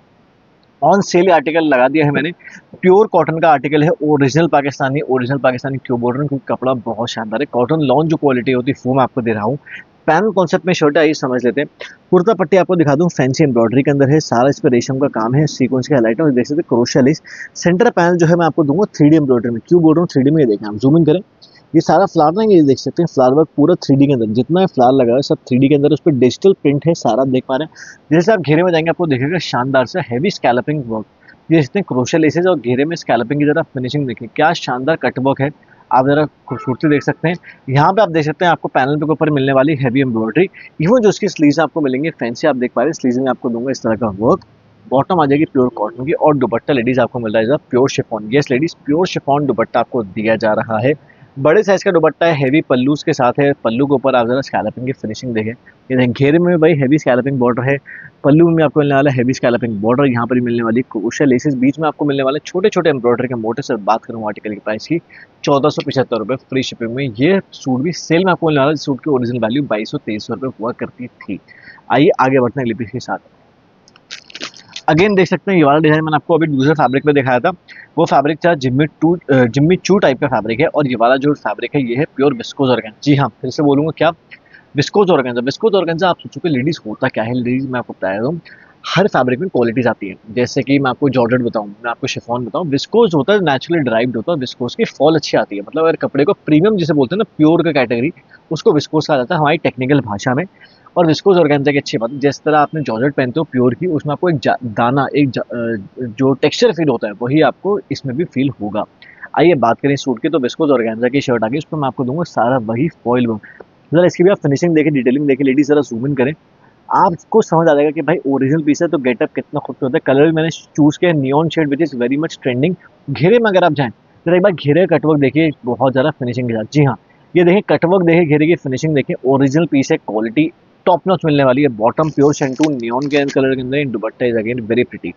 ऑन सेल आर्टिकल लगा दिया है मैंने। प्योर कॉटन का आर्टिकल है ओरिजिनल पाकिस्तानी ओरिजिनल पाकिस्तानी क्यों बोल रहा हूँ, क्योंकि कपड़ा बहुत शानदार है। कॉटन लॉन जो क्वालिटी होती है, वो मैं आपको दे रहा हूँ। पैनल कॉन्सेप्ट में शर्ट है समझ लेते हैं। कुर्ता पट्टी आपको दिखा दूँ फैंसी एम्ब्रॉयडरी के अंदर है, सारा इस पर रेशम का काम है सीक्वेंस के हाईलाइट और देख सकते क्रोशल सेंटर पैनल जो है, मैं आपको दूँगा थ्री डी में। क्यों बोल रहा हूँ थ्री में ये देखें, आप जूम इन करें। ये सारा फ्लावर ना ये देख सकते हैं फ्लावर वर्क पूरा थ्री के अंदर, जितना फ्लावर लगा है सब थ्री के अंदर, उस पर डिजिटल प्रिंट है, सारा देख पा रहे हैं। जैसे आप घेरे में जाएँगे, आपको देखेगा शानदार से हैवी स्कैलपिंग वर्क ये देखते क्रोशल लेसेज और घेरे में स्कैलपिंग की जरा फिनिशिंग देखिए, क्या शानदार कटवर्क है। आप जरा खूबसूरती देख सकते हैं। यहाँ पे आप देख सकते हैं, आपको पैनल के ऊपर मिलने वाली हैवी एम्ब्रॉयडरी इवन जो उसकी स्लीव आपको मिलेंगे फैंसी आप देख पा रहे हैं स्लीव में आपको दूँगा इस तरह का वर्क बॉटम आ जाएगी प्योर कॉटन की, और दुपट्टा लेडीज़ आपको मिल रहा है pure chiffon yes ladies pure chiffon dupatta आपको दिया जा रहा है। बड़े साइज़ का दुपट्टा है हैवी पल्लूस के साथ है, पल्लू के ऊपर आप जरा स्कैलपिंग की फिनिशिंग देखें। ये घेरे में भाई हैवी स्कैलपिंग बॉर्डर है, पल्लू में आपको मिलने वाला हैवी स्कैलपिंग बॉर्डर यहाँ पर मिलने वाली क्रोशा लेसेस बीच में आपको मिलने वाले छोटे छोटे एम्ब्रॉयडरी के मोटे से बात करूँ आर्टिकल की प्राइस की, चौदह सौ रुपये फ्री शिपिंग में। ये सूट भी सेल में आपको मिलने वाला सूट की ओरिजिनल वैल्यू बाईस सौ तेईस हुआ करती थी। आइए आगे बढ़ते हैं पीस के साथ। अगेन देख सकते हैं, ये वाला डिज़ाइन मैंने आपको अभी दूसरे फैब्रिक में दिखाया था। वो फैब्रिक था Jimmy to Jimmy Choo type का फैब्रिक है और ये वाला जो फैब्रिक है, ये है प्योर बिस्कोज ऑर्गेन जी हाँ फिर से बोलूँगा क्या? बिस्कोज ऑर्गेन्जा बिस्कोज ऑर्गेन्जा आप सोचो कि लेडीज़ होता क्या है? लेडीज़ मैं आपको बताया दूँ, हर फैब्रिक में क्वालिटीज आती है। जैसे कि मैं आपको जॉर्डेट बताऊँ, मैं आपको शिफॉन बताऊँ विस्कोज होता है नेचुरली ड्राइव्ड होता है विस्कोज की फॉल अच्छी आती है। मतलब अगर कपड़े को प्रीमियम जिसे बोलते हैं ना प्योर का कैटेगरी उसको विस्कोज कहा जाता है, हमारी टेक्निकल भाषा में। और विस्कोज ऑर्गेन्जा की अच्छी बात, जिस तरह आपने जॉर्जेट पहनते हो प्योर की उसमें आपको एक दाना, एक जो टेक्सचर फील होता है, वही आपको इसमें भी फील होगा। आइए बात करें सूट की तो विस्कोज ऑर्गेन्जा की शर्ट आ गई उस पर मैं आपको दूँगा सारा वही फॉइल वर्क जरा इसकी भी आप फिनिशिंग देखें डिटेलिंग देखें लेडीज़ जरा जूम इन करें। आपको समझ आ जाएगा कि भाई ओरिजिनल पीस है तो गेटअप कितना खूबसूरत है। कलर भी मैंने चूज़ किया neon shade which is very much trending घेरे में अगर आप जाएँ तो एक बार घेरे कटवर्क देखिए, बहुत ज़्यादा फिनिशिंग के साथ। जी हाँ ये देखिए कटवर्क देखिए, घेरे की फिनिशिंग देखिए ओरिजिनल पीस है क्वालिटी टॉप नॉच मिलने वाली है। बॉटम प्योर शेंटू नियॉन के कलर के अंदर dupatta is again very pretty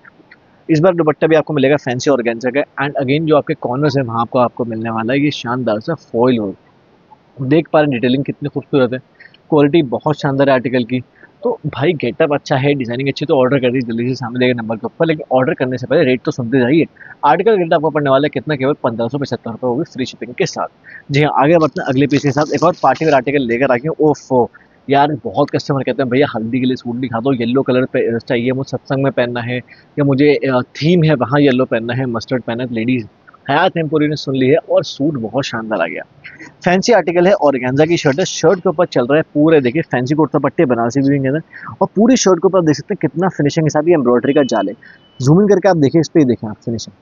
इस बार दुपट्टा भी आपको मिलेगा फैंसी और का। एंड अगेन जो आपके कॉर्नर्स है, वहाँ को आपको मिलने वाला है। ये शानदार सा फॉइल हो। देख पा रहे हैं डिटेलिंग कितनी खूबसूरत है। क्वालिटी बहुत शानदार है आर्टिकल की। तो भाई गेटअप अच्छा है डिज़ाइनिंग अच्छी तो ऑर्डर कर दीजिए जल्दी से सामने देगा नंबर के ऊपर। लेकिन ऑर्डर करने से पहले रेट तो सुनते जाइए। आर्टिकल रेट आपको पड़ने वाला है कितना? केवल पंद्रह सौ पचहत्तर रुपये होगी फ्री शिपिंग के साथ। जी हाँ आगे बढ़ते हैं अगले पीस के साथ। एक और पार्टी वेयर आर्टिकल लेकर आके ओफो। यार बहुत कस्टमर कहते हैं, भैया, हल्दी के लिए सूट दिखा दो येलो कलर पे चाहिए, मुझे सत्संग में पहनना है, या मुझे थीम है, वहाँ येलो पहनना है मस्टर्ड पहनना है लेडीज़ हयात एम्पोरी ने सुन ली है और सूट बहुत शानदार आ गया। फैंसी आर्टिकल है और गेंजा की शर्ट है शर्ट के ऊपर चल रहा है पूरे, देखिए फैंसी कुर्ता पट्टे, बनारसी भी अंदर और पूरी शर्ट के ऊपर देख सकते हैं कितना फिनिशिंग के साथ ये एम्ब्रॉयडरी का जाल है। जूम इन करके आप देखिए, इस पर ही देखें आप फिनिशिंग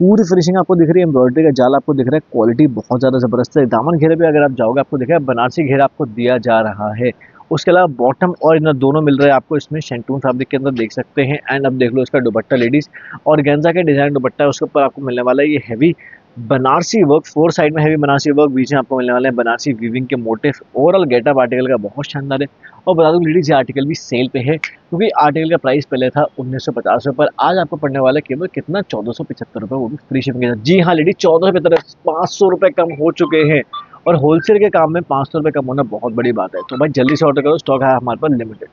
पूरी फिनिशिंग आपको दिख रही है एम्ब्रॉयडरी का जाल आपको दिख रहा है क्वालिटी बहुत ज़्यादा ज़बरदस्त है। दामन घेरे पे अगर आप जाओगे, आपको दिख रहा है, बनारसी घेरा आपको दिया जा रहा है। उसके अलावा बॉटम और इनर दोनों मिल रहे हैं आपको इसमें शेंटून फैब्रिक के अंदर देख सकते हैं। एंड अब देख लो इसका दुपट्टा लेडीज़ और गेंजा का डिज़ाइन दुपट्टा है उसके ऊपर आपको मिलने वाला है, ये heavy Banarasi work four side में हैवी बनारसी वर्क बीच में आपको मिलने वाले हैं बनारसी वीविंग के मोटिव ओवरऑल गेटअप आर्टिकल का बहुत शानदार है। और बता दूँ लेडीज़ ये आर्टिकल भी सेल पे है, क्योंकि आर्टिकल का प्राइस पहले था उन्नीस सौ पचास रुपये पर, आज आपको पड़ने वाला केवल कितना? चौदह सौ पचहत्तर रुपये वो भी फ्री शिपिंग के साथ। जी हाँ लेडीज़ चौदह सौ पचहत्तर, पाँच सौ रुपये कम हो चुके हैं। और होलसेल के काम में पाँच सौ रुपये कम होना बहुत बड़ी बात है। तो भाई, जल्दी से ऑर्डर करो स्टॉक है हमारे पास लिमिटेड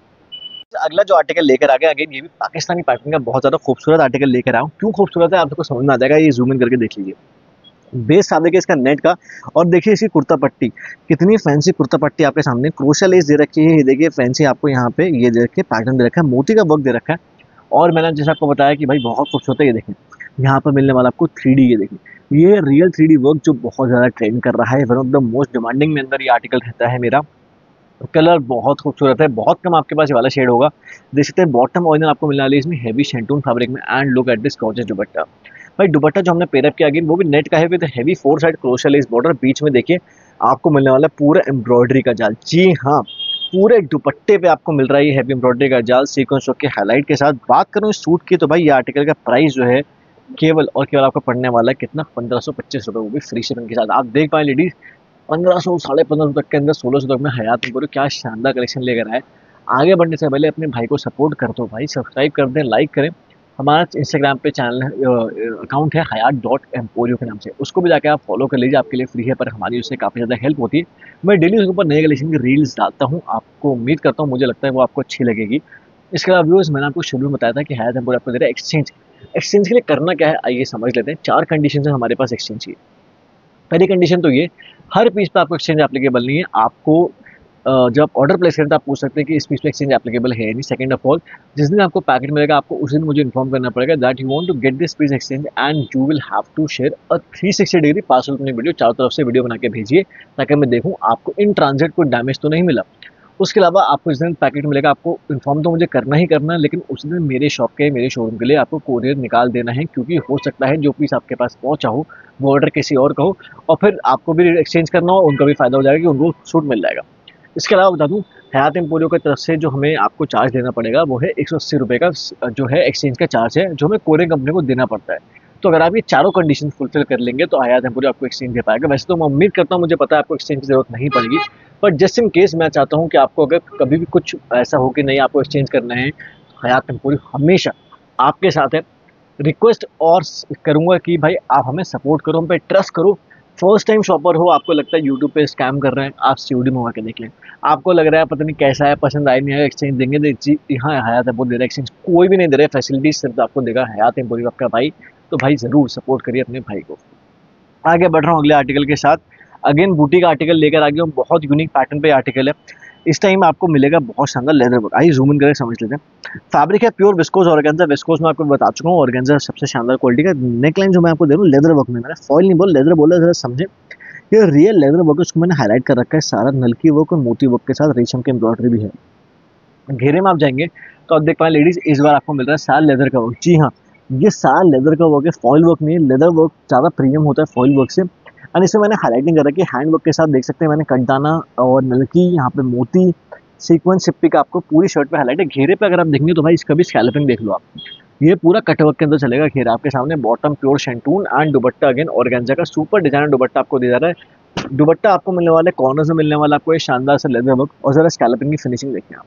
अगला जो आर्टिकल लेकर आ गया अगेन ये भी पाकिस्तानी पैटर्न का बहुत ज़्यादा खूबसूरत आर्टिकल लेकर आया हूँ। क्यों खूबसूरत है? आपको समझ में आ जाएगा, ये जूम इन करके देख लीजिए। बेस फैब्रिक है इसका नेट का, और देखिए इसकी कुर्ता पट्टी। कितनी फैंसी कुर्ता पट्टी आपके सामने। क्रोशा लेस दे रखी है, ये देखिए फैंसी आपको यहाँ पे ये दे रखे पैटर्न दे रखा है, मोती का वर्क दे रखा है। और मैंने जैसे आपको बताया कि भाई बहुत खूबसूरत है, ये देखें यहाँ पर मिलने वाला आपको थ्री ये देखें ये रियल थ्री वर्क जो बहुत ज़्यादा ट्रेंड कर रहा है one of the most demanding में अंदर ये आर्टिकल रहता है मेरा। कलर बहुत खूबसूरत है, बहुत कम आपके पास ये वाला शेड होगा। देख सकते हैं बॉटम ऑरिजिनल आपको मिलने वाली इसमें हैवी शेंटून फैब्रिक में and look at this gorgeous dupatta. भाई, दुपट्टा जो हमने पेरअप किया वो भी नेट का है हैवी फोर साइड क्रोशल इस बॉर्डर बीच में देखिए, आपको मिलने वाला है पूरा एम्ब्रॉयडरी का जाल। जी हाँ पूरे दुपट्टे पे आपको मिल रहा है ये हैवी एम्ब्रॉयडरी का जाल सीक्वेंस के हाईलाइट के साथ। बात करूँ इस सूट की तो भाई, ये आर्टिकल का प्राइस जो है, केवल और केवल आपको पड़ने वाला है कितना? पंद्रह सौ पच्चीस वो भी फ्री शिपिंग के साथ। आप देख पाए लेडीज़ पंद्रह सौ, साढ़े पंद्रह सौ तक के अंदर सोलह सौ तक में हयात पूरे क्या शानदार कलेक्शन लेकर आए। आगे बढ़ने से पहले अपने भाई को सपोर्ट कर दो भाई। सब्सक्राइब कर दें लाइक करें। हमारा इंस्टाग्राम पे चैनल अकाउंट है हयात डॉट एम्पोरियो के नाम से। उसको भी जाकर आप फॉलो कर लीजिए, आपके लिए फ्री है, पर हमारी उससे काफ़ी ज़्यादा हेल्प होती है। मैं डेली उसके ऊपर नए कलेक्शन की रील्स डालता हूँ, आपको उम्मीद करता हूँ, मुझे लगता है वो आपको अच्छी लगेगी। इसके अलावा व्यूज़ मैंने आपको शुरू में बताया था कि हयात एम्पोरियो आपको दे रहा है एक्सचेंज एक्सचेंज के लिए करना क्या है, आइए समझ लेते हैं। चार कंडीशन है हमारे पास एक्सचेंज की। पहली कंडीशन तो ये, हर पीस पर आपको एक्सचेंज एप्लीकेबल नहीं है, आपको जब आप ऑर्डर प्लेस करें तो आप पूछ सकते हैं कि इस पीस पे एक्सचेंज एप्लीकेबल है नहीं। सेकंड ऑफ़ ऑल जिस दिन आपको पैकेट मिलेगा, आपको उस दिन मुझे इन्फॉर्म करना पड़ेगा that you want to get this piece exchange and you will have to share a 360 degree parcel अपनी वीडियो चारों तरफ़ से वीडियो बना के भेजिए, ताकि मैं देखूँ आपको इन ट्रांजिट कोई डैमेज तो नहीं मिला। उसके अलावा आपको जिस दिन पैकेट मिलेगा, आपको इन्फॉर्म तो मुझे करना ही करना है लेकिन उस दिन मेरे शॉप के, मेरे शोरूम के लिए आपको कोरियर निकाल देना है, क्योंकि हो सकता है जो पीस आपके पास पहुँचा हो, वो ऑर्डर किसी और का हो, और फिर आपको भी एक्सचेंज करना हो, उनका भी फ़ायदा हो जाएगा कि उनको सूट मिल जाएगा। इसके अलावा बता दूँ, हयात एम्पोरियो की तरफ़ से जो हमें आपको चार्ज देना पड़ेगा, वो है एक सौ का जो है एक्सचेंज का चार्ज है, जो हमें कोरियर कंपनी को देना पड़ता है। तो अगर आप ये चारों कंडीशन फुलफिल कर लेंगे तो हयात एम्पोरियो आपको एक्सचेंज दे पाएगा। वैसे तो मैं उम्मीद करता हूँ, मुझे पता है आपको एक्सचेंज की ज़रूरत नहीं पड़ेगी बट जस्ट इन केस मैं चाहता हूँ कि आपको अगर कभी भी कुछ ऐसा हो कि नहीं आपको एक्सचेंज करना है हयात एम्पोरियो हमेशा आपके साथ है। रिक्वेस्ट और करूँगा कि भाई आप हमें सपोर्ट करो, हम पे ट्रस्ट करो फ़र्स्ट टाइम शॉपर हो, आपको लगता है यूट्यूब पे स्कैम कर रहे हैं, आप सी मंगा के देख लें। आपको लग रहा है पता नहीं कैसा है, पसंद आया नहीं आया एक्सचेंज देंगे तो जी हाँ हयात है, बहुत दे रहा एक्सचेंज कोई भी नहीं दे रहा है फैसिलिटी सिर्फ़ आपको देगा, हयात है बोली आपका भाई। तो भाई ज़रूर सपोर्ट करिए अपने भाई को। आगे बढ़ रहा हूँ अगले आर्टिकल के साथ। अगेन बूटी का आर्टिकल लेकर आ गया हूँ, बहुत यूनिक पैटर्न पर आर्टिकल है। इस टाइम आपको मिलेगा बहुत शानदार लेदर वर्क आइए जूम इन करके समझ लेते हैं। फैब्रिक है प्योर विस्कोस ऑर्गेंजा विस्कोस में आपको बता चुका हूँ ऑर्गेंजा सबसे शानदार क्वालिटी का। नेक लाइन जो मैं आपको दे रहा हूँ लेदर वर्क में। मैंने फॉइल नहीं बोल लेदर बोला, जरा समझे। ये रियल लेदर वर्क उसको मैंने हाईलाइट कर रखा है सारा नलकी वर्क और मोती वर्क के साथ। रेशम की एम्ब्रॉयडरी भी है। घेरे में आप जाएँगे तो आप देख पाए लेडीज़ इस बार आपको मिल रहा है साल लेदर का वर्क जी हाँ ये साल लेदर का वर्क है फॉइल वर्क नहीं है। लेदर वर्क ज़्यादा प्रीमियम होता है फॉइल वर्क से। और इसमें मैंने हाईलाइटिंग करा है हैंड वर्क के साथ देख सकते हैं, मैंने कटदाना और नलकी, यहाँ पे मोती सीक्वेंस शिप्पी का आपको पूरी शर्ट पे हाईलाइट है। घेरे पे अगर आप देखेंगे तो भाई इसका भी स्कैल्पिंग देख लो आप। ये पूरा कटवर्क के अंदर चलेगा घेरा। आपके सामने bottom pure shantoon and dupatta again और का सुपर डिज़ाइनर दुबट्टा आपको दिया जा रहा है। दुबट्टा आपको मिलने वाले कॉर्नर से मिलने वाला आपको एक शानदार सा लेदर वर्क और जरा स्कैलपिंग की फिनिशिंग देखें आप।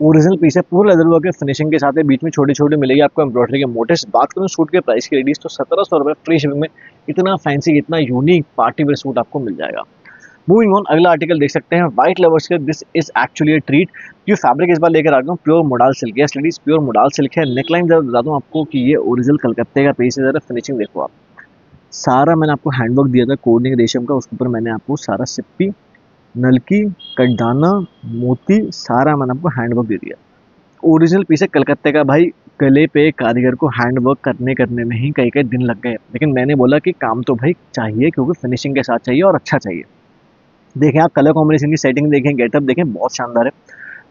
ओरिजिनल पीस है, पूरा लेदर वर्क है फिनिशिंग के साथ बीच में छोटे छोटे मिलेगी आपको एम्ब्रॉयडरी के मोटे बात करूँ सूट के प्राइस की लेडीज़ तो सत्रह सौ रुपये फ्री शिपिंग में इतना फैंसी इतना यूनिक पार्टी वेयर सूट आपको मिल जाएगा। मूविंग ऑन अगला आर्टिकल देख सकते हैं। व्हाइट लवर्स के this is actually a treat ये फैब्रिक इस बार लेकर आ गया हूँ प्योर मोडाल सिल्क है लेडीज़ प्योर मोडाल सिल्क है। नेकलाइन जरा बता दूँ आपको कि ये ओरिजिनल कलकत्ते का पीस है। जरा फिनिशिंग देखो आप। सारा मैंने आपको हैंडवर्क दिया था, कोडिंग रेशम का, उसके ऊपर मैंने आपको सारा सिप्पी, नलकी, कटदाना, मोती, सारा मैंने आपको हैंडवर्क दे दिया। ओरिजिनल पीस है कलकत्ते का भाई। गले पे कारीगर को हैंड वर्क करने करने में ही कई कई दिन लग गए। लेकिन मैंने बोला कि काम तो भाई चाहिए, क्योंकि फिनिशिंग के साथ चाहिए और अच्छा चाहिए। देखें आप कलर कॉम्बिनेशन की सेटिंग देखें गेटअप देखें, बहुत शानदार है।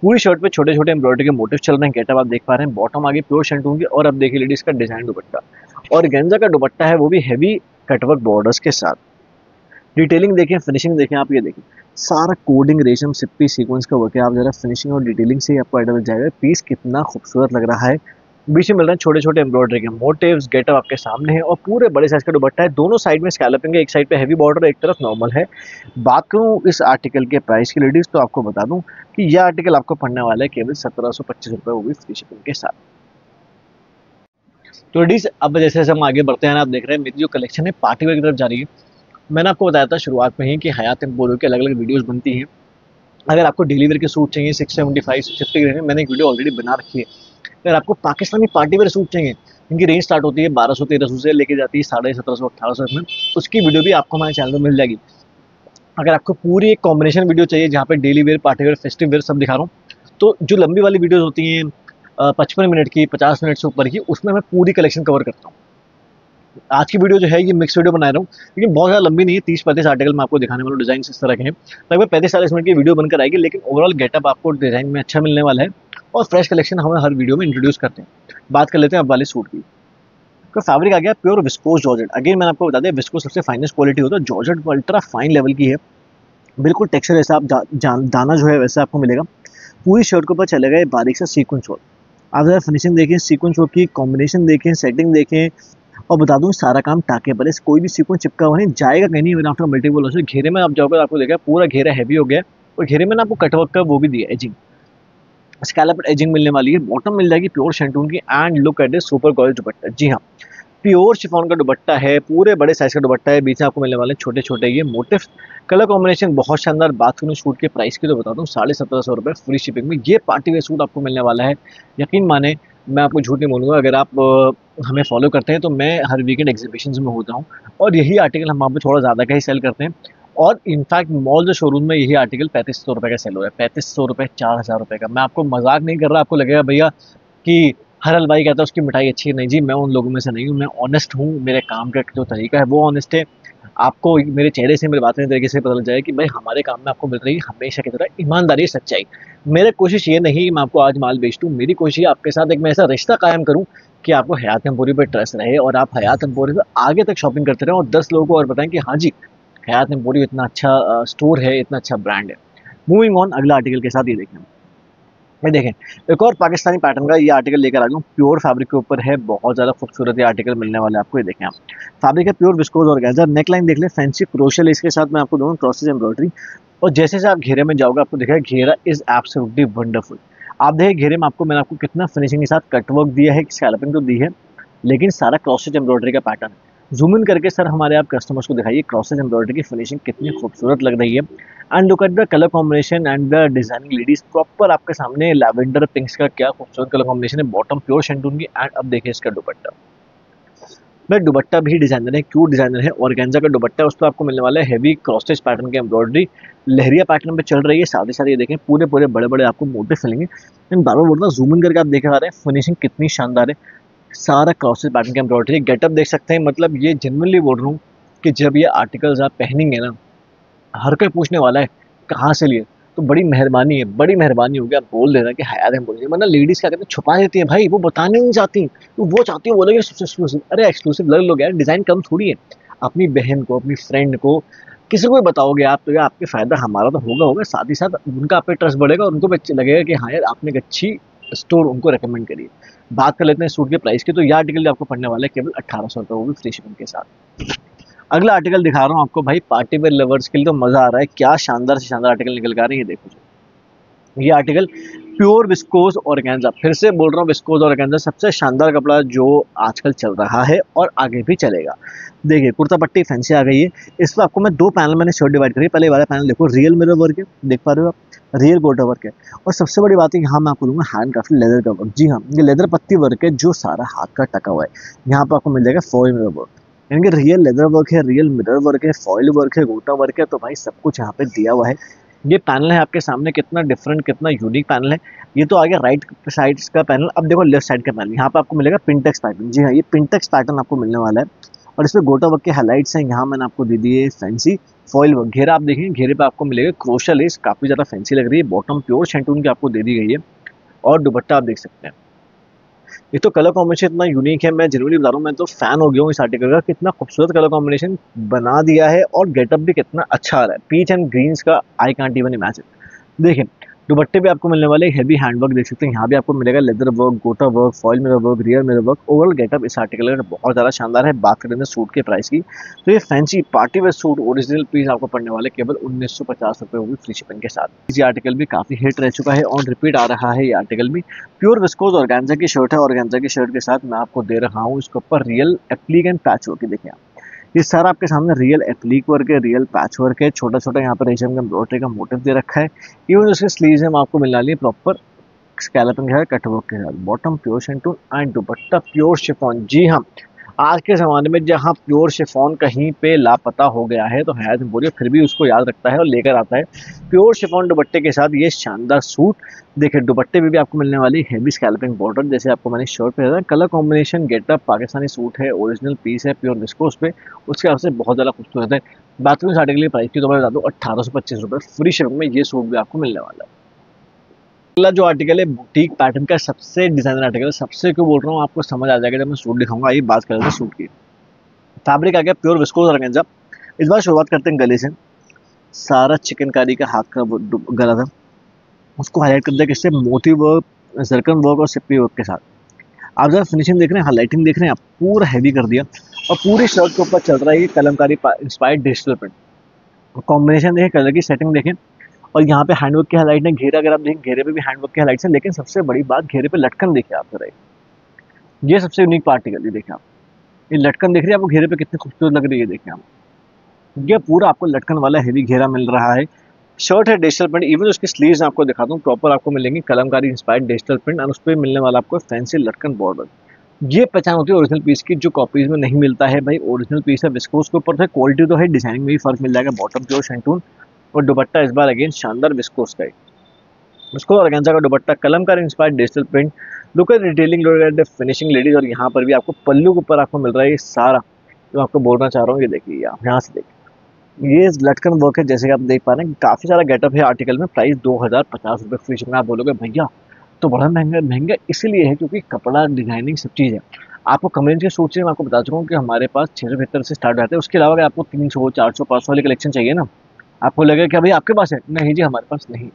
पूरी शर्ट पे छोटे छोटे एम्ब्रॉयडरी के मोटिव चल रहे हैं गेटअप आप देख पा रहे हैं। बॉटम आगे प्योर शर्ट होंगे और अब देखिए लेडीज़ का डिज़ाइन दुपट्टा। और गेंजा का दुपट्टा है, वो भी हैवी कटवर्क बॉर्डर्स के साथ। डिटेलिंग देखें फिनिशिंग देखें, आप ये देखें। सारा कोडिंग रेशम, सिप्पी सीक्वेंस का वर्क है। आप जरा फिनिशिंग और डिटेलिंग से ही आपको आइडिया मिल जाएगा पीस कितना खूबसूरत लग रहा है। बीच में मिल रहे हैं छोटे छोटे एम्ब्रॉयडरी के मोटिव्स गेटअप आपके सामने है और पूरे बड़े साइज़ का दुपट्टा है। दोनों साइड में स्कैलपिंग है, एक साइड पे हैवी बॉर्डर एक तरफ़ नॉर्मल है। बात करूँ इस आर्टिकल के प्राइस की लेडीज़ तो आपको बता दूँ कि यह आर्टिकल आपको पढ़ने वाला है, केवल सत्रह सौ पच्चीस रुपये वो भी फ्री शिपिंग के साथ। तो लेडीज़ अब जैसे जैसे हम आगे बढ़ते हैं आप देख रहे हैं, मेरी जो कलेक्शन है पार्टी वेयर की तरफ़ जा रही है। मैंने आपको बताया था शुरुआत में ही कि हयात एम्पोरियो की अलग अलग वीडियोस बनती हैं। अगर आपको डेली के सूट चाहिए six seventy five six fifty मैंने एक वीडियो ऑलरेडी बना रखी है। अगर आपको पाकिस्तानी पार्टी वेयर सूट चाहिए, इनकी रेंज स्टार्ट होती है बारह सौ, तेरह सौ से लेके जाती है साढ़े सत्रह सौ, अठारह सौ में उसकी वीडियो भी आपको हमारे चैनल पर मिल जाएगी। अगर आपको पूरी एक कॉम्बिनेशन वीडियो चाहिए जहाँ पे daily wear party wear festive wear सब दिखा रहा हूँ तो जो लंबी वाली वीडियोस होती हैं पचपन मिनट की, पचास मिनट से ऊपर की, उसमें मैं पूरी कलेक्शन कवर करता हूँ। आज की वीडियो जो है, ये मिक्स वीडियो बना रहा हूँ, लेकिन बहुत ज़्यादा लंबी नहीं है, तीस पैंतीस आर्टिकल में आपको दिखाने वाले डिज़ाइन इस तरह के हैं। लगभग पैंतीस चालीस मिनट की वीडियो बनकर आएगी, लेकिन ओवरऑल गेटअप आपको डिज़ाइन में अच्छा मिलने वाला है। और फ्रेश कलेक्शन हम हर वीडियो में इंट्रोड्यूस करते हैं। बात कर लेते हैं अब वाले सूट की। तो फैब्रिक आ गया प्योर विस्कोस जॉर्जेट अगेन मैंने आपको बता दिया विस्को सबसे फाइनेस्ट क्वालिटी होता है। जॉर्जेट अल्ट्रा फाइन लेवल की है। बिल्कुल टेक्सचर ऐसा आप दाना जो है वैसे आपको मिलेगा। पूरी शर्ट के ऊपर चले गए बारीक सा सीक्वेंस वर्क आप जरा फिनिशिंग देखें सीक्वेंस वर्क की कॉम्बिनेशन देखें सेटिंग देखें और बता दूँ सारा काम टाके पर। इस कोई भी सीक्वेंस चिपका हुआ नहीं, जाएगा कहीं नहीं आफ्टर मल्टीपल घेरे में आप जाओगे, आपको देखा पूरा घेरा हैवी हो गया। और घेरे में ना आपको कटवर्क का वो भी दिया एजिंग स्कैलप एजिंग मिलने वाली है। बॉटम मिल जाएगी प्योर शेंटून की एंड लुक एट सुपर गॉयल दुपट्टा। जी हाँ प्योर शिफॉन का दुपट्टा है, पूरे बड़े साइज़ का दुपट्टा है, बीच में आपको मिलने वाले छोटे छोटे ये मोटिव कलर कॉम्बिनेशन बहुत शानदार। बात करूँ सूट के प्राइस की तो बता दूँ, साढ़े सत्रह सौ रुपये फ्री शिपिंग में। ये पार्टी वेयर सूट आपको मिलने वाला है। यकीन माने, मैं आपको झूठ नहीं बोलूँगा, अगर आप हमें फॉलो करते हैं तो मैं हर वीकेंड एग्जीबिशन में होता हूँ। और यही आर्टिकल हम आपको थोड़ा ज़्यादा का ही सेल करते हैं। और इनफैक्ट मॉल जो शोरूम में यही आर्टिकल पैंतीस सौ रुपये का सेल हो रहा है। पैंतीस सौ रुपये चार हज़ार रुपये का। मैं आपको मज़ाक नहीं कर रहा, आपको लगेगा भैया कि हर हलवाई कहता है उसकी मिठाई अच्छी है। नहीं जी, मैं उन लोगों में से नहीं हूँ, मैं ऑनेस्ट हूँ। मेरे काम का जो तरीका है वो ऑनेस्ट है। आपको मेरे चेहरे से, मेरे बातें तरीके से पता लग जाए कि भाई हमारे काम में आपको मिल रही है हमेशा की तरह ईमानदारी सच्चाई। मेरी कोशिश ये नहीं, मैं आपको आज माल बेच दूँ। मेरी कोशिश है आपके साथ एक मैं ऐसा रिश्ता कायम करूँ कि आपको हयात एम्पोरी पर ट्रस्ट रहे और आप हयात एम्पोरी से आगे तक शॉपिंग करते रहें और दस लोगों को और बताएँ कि हाँ जी हयात एम्पोरी इतना अच्छा स्टोर है, इतना अच्छा ब्रांड है। मूविंग ऑन अगला आर्टिकल के साथ ये देखें। ये देखें, एक और पाकिस्तानी पैटर्न का ये आर्टिकल लेकर आ गया प्योर फैब्रिक के ऊपर है, बहुत ज़्यादा खूबसूरत ये आर्टिकल मिलने वाले आपको, ये देखें आप। फैब्रिक है प्योर विस्कोज और गैजर नेक लाइन देख लें फैंसी क्रोशल इसके साथ मैं आपको दूँगा क्रॉसेज एम्ब्रॉयडरी और जैसे जैसे आप घेरे में जाओगे, आपको देखा घेरा इज़ एब्सोल्युटली वंडरफुल आप देखें घेरे में आपको, मैंने आपको कितना फिनिशिंग के साथ कटवर्क दिया है स्कैलपिंग तो दी है, लेकिन सारा क्रॉसेज एम्ब्रॉयडरी का पैटर्न है। जूम इन करके सर हमारे आप कस्टमर्स को दिखाइए क्रॉसेज एम्ब्रॉयडरी की फिनिशिंग कितनी खूबसूरत लग रही है। And look at the colour combination and the designing ladies proper आपके सामने लैवेंडर पिंक्स का क्या खूबसूरत कलर कॉम्बिनेशन है। बॉटम प्योर शेंटून की एंड अब देखिए इसका दुपट्टा। मैं दुपट्टा भी डिज़ाइनर है क्यूट डिज़ाइनर है और गेंजा का दुपट्टा है, उस पर आपको मिलने वाला है हैवी क्रॉसेज पैटर्न की एम्ब्रॉयडरी लहरिया पैटर्न पे चल रही है साथ ही साथ ये देखें पूरे पूरे बड़े बड़े आपको मोटे फिलेंगे बार बार बोलता जूम इन करके आप देख रहे हैं फिनिशिंग कितनी शानदार है। सारा क्रॉसेज पैटर्न की एम्ब्रॉयडरी गेटअप देख सकते हैं मतलब ये जनरली बोल रहा हूँ कि जब ये आर्टिकल्स आप पहनेंगे ना, हर कोई पूछने वाला है, कहाँ से लिए? तो बड़ी मेहरबानी है, बड़ी मेहरबानी होगी, आप बोल देना कि हयात है। बोलिए मतलब लेडीज़ क्या कहते हैं, छुपा देती है, भाई, वो बताने नहीं चाहती। तो वो चाहती है बोलेंगे सबसे एक्सक्लूसिव अरे एक्सक्लूसिव लग लोग यार डिज़ाइन कम थोड़ी है। अपनी बहन को, अपनी फ्रेंड को, किसी को भी बताओगे आप तो यार, आपके फ़ायदा हमारा तो होगा होगा। साथ ही साथ उनका आप पे ट्रस्ट बढ़ेगा और उनको लगेगा कि हाँ यार, आपने एक अच्छी स्टोर उनको रिकमेंड करिए बात कर लेते हैं सूट के प्राइस की तो यह आर्टिकल आपको पढ़ने वाला है, केवल अट्ठारह सौ रुपये वो भी फ्री शिपिंग के साथ। अगला आर्टिकल दिखा रहा हूँ आपको भाई पार्टी वेयर लवर्स के लिए तो मज़ा आ रहा है, क्या शानदार से शानदार आर्टिकल निकल कर रहे हैं देखो जो। ये आर्टिकल प्योर विस्कोज और फिर से बोल रहा हूँ विस्कोज और सबसे शानदार कपड़ा जो आजकल चल रहा है और आगे भी चलेगा। देखिए, कुर्ता पट्टी फैंसी आ गई है। इस पर आपको मैं दो पैनल मैंने शर्ट डिवाइड करी, पहले वाला पैनल देखो रियल मिरर वर्क है, देख पा रहे हो आप? रियल गोल्डर वर्क है और सबसे बड़ी बात है यहाँ मैं आपको दूँगा हैंड क्राफ्ट लेदर का वर्क जी हाँ ये लेदर पत्ती वर्क है जो सारा हाथ का टका हुआ है। यहाँ पर आपको मिल जाएगा फॉइल मिरर वर्क यानी कि रियल लेदर वर्क है रियल मिरर वर्क है फॉइल वर्क है, गोटा वर्क है तो भाई सब कुछ यहाँ पे दिया हुआ है। ये पैनल है आपके सामने, कितना डिफरेंट कितना यूनिक पैनल है। ये तो आ गया राइट साइड का पैनल अब देखो लेफ़्ट साइड का पैनल यहाँ पे आपको मिलेगा पिंटेक्स पैटर्न जी हाँ ये पिंटेक्स पैटर्न आपको मिलने वाला है। और इसमें गोटा वर्क के हाइलाइट्स हैं। यहाँ मैंने आपको दे दिए फैंसी फॉइल घेरा आप देखेंगे घेरे पे आपको मिलेगा क्रोशल लेस, काफ़ी ज़्यादा फैंसी लग रही है। बॉटम प्योर शैंटून की आपको दे दी गई है। और दुपट्टा आप देख सकते हैं। ये तो कलर कॉम्बिनेशन इतना यूनिक है, मैं जनरली बता रहा हूँ, मैं तो फ़ैन हो गया हूँ इस आर्टिकल का, कितना खूबसूरत कलर कॉम्बिनेशन बना दिया है और गेटअप भी कितना अच्छा आ रहा है। पीच एंड ग्रीन्स का आई कांट इवन इमेजिन देखिए दुपट्टे भी आपको मिलने वाले हैवी हैंडवर्क देख सकते हैं। यहाँ भी आपको मिलेगा leather work gota work foil mirror work real mirror work overall getup इस आर्टिकल का बहुत ज़्यादा शानदार है। बात करें सूट के प्राइस की तो ये fancy party wear suit original piece आपको पड़ने वाले केवल उन्नीस सौ पचास रुपये होगी फ्री शिपिंग के साथ। ये आर्टिकल भी काफ़ी हिट रह चुका है और रिपीट आ रहा है ये आर्टिकल भी प्योर विस्कोज और की शर्ट है। और की शर्ट के साथ मैं आपको दे रहा हूँ इसके ऊपर रियल एप्लीक एंड पैच हो के देखें आप। ये सारा आपके सामने रियल एप्लीक वर्क है रियल पैच वर्क है छोटा छोटा यहाँ पर रेशम का एम्ब्रॉयडरी का मोटिव दे रखा है। इवन उसके स्लीव में आपको मिला लिए प्रॉपर स्कैलपिंग साथ कटवर्क के साथ। Bottom pure shantoon and dupatta pure chiffon जी हाँ आज के ज़माने में जहाँ प्योर शिफॉन कहीं पे लापता हो गया है तो हयात एम्पोरियो फिर भी उसको याद रखता है और लेकर आता है। प्योर शिफॉन दुपट्टे के साथ ये शानदार सूट देखिए दुपट्टे में भी आपको मिलने वाली हैवी स्कैल्पिंग बॉर्डर जैसे आपको मैंने शर्ट पे था colour combination getup Pakistani suit है ओरिजिनल पीस है प्योर विस्कोस पे, उसके हिसाब से बहुत ज़्यादा खूबसूरत है। करूँ साढ़े के लिए प्राइस की तो मैं बता दूँ, अट्ठारह सौ पच्चीस रुपये फ्री शिपिंग में ये सूट भी आपको मिलने वाला है। अगला जो आर्टिकल है बुटीक पैटर्न का सबसे डिज़ाइनर आर्टिकल है, सबसे क्यों बोल रहा हूँ, आपको समझ आ जाएगा जब मैं सूट दिखाऊँगा ये बात कर रहे सूट की। फैब्रिक आ गया प्योर विस्कोस ऑर्गेंजा इस बार शुरुआत करते हैं गले से। सारा चिकनकारी का हाथ का गला था। उसको हाईलाइट कर दिया किससे? मोती वर्क जरकन वर्क और सिप्पी वर्क के साथ। आप जरा फिनिशिंग देख रहे हैं हाईलाइटिंग देख रहे हैं, आप पूरा हैवी कर दिया। और पूरी शर्ट के ऊपर चल रहा है ये kalamkari inspired digital print combination देखें कलर की सेटिंग देखें। और यहाँ पे हैंडवर्क के हाईलाइट है घेरे अगर आप देखें, घेरे पे भी हैंडवर्क के हाईलाइट है, लेकिन सबसे बड़ी बात, घेरे पे लटकन देखिए आप जरा ये सबसे यूनिक पार्टिकल ये देखें आप। ये लटकन देख रही है, आपको घेरे पे कितनी खूबसूरत लग रही है देखें आप। ये पूरा आपको लटकन वाला हैवी घेरा मिल रहा है। शर्ट है डिजिटल प्रिंट इवन उसकी स्लीव्स आपको दिखाता हूँ प्रॉपर आपको मिलेंगे, कलमकारी इंस्पायर्ड डिजिटल प्रिंट और उस पर मिलने वाला आपको फैंसी लटकन बॉर्डर ये पहचान होती है ओरिजिनल पीस की, जो कॉपीज में नहीं मिलता है भाई ओरिजिनल पीस है विस्कोस के ऊपर क्वालिटी तो है डिज़ाइनिंग में भी फ़र्क मिल जाएगा बॉटम प्योर शेंटून और दुपट्टा इस बार अगेन शानदार विस्कोस का है। उसको ऑर्गेंजा का dupatta kalamkar inspired digital print look at detailing finishing ladies और यहाँ पर भी आपको पल्लू के ऊपर आपको मिल रहा है ये सारा। जो आपको बोलना चाह रहा हूँ, ये देखिए आप यहाँ से देखिए ये लटकन वर्क है, जैसे कि आप देख पा रहे हैं काफ़ी सारा गेटअप है आर्टिकल में प्राइस दो हज़ार पचास रुपये फ्री में आप बोलोगे, भैया तो बड़ा महँगा महँगा इसीलिए है क्योंकि कपड़ा डिज़ाइनिंग सब चीज़ है। आपको कमेंट के सूट से, मैं आपको बता चुका हूँ कि हमारे पास छः सौ बेहतर से स्टार्ट रहता है, उसके अलावा अगर आपको तीन सौ, चार सौ, पाँच सौ वाली कलेक्शन चाहिए ना। आपको लगेगा कि भाई आपके पास है। नहीं जी हमारे पास नहीं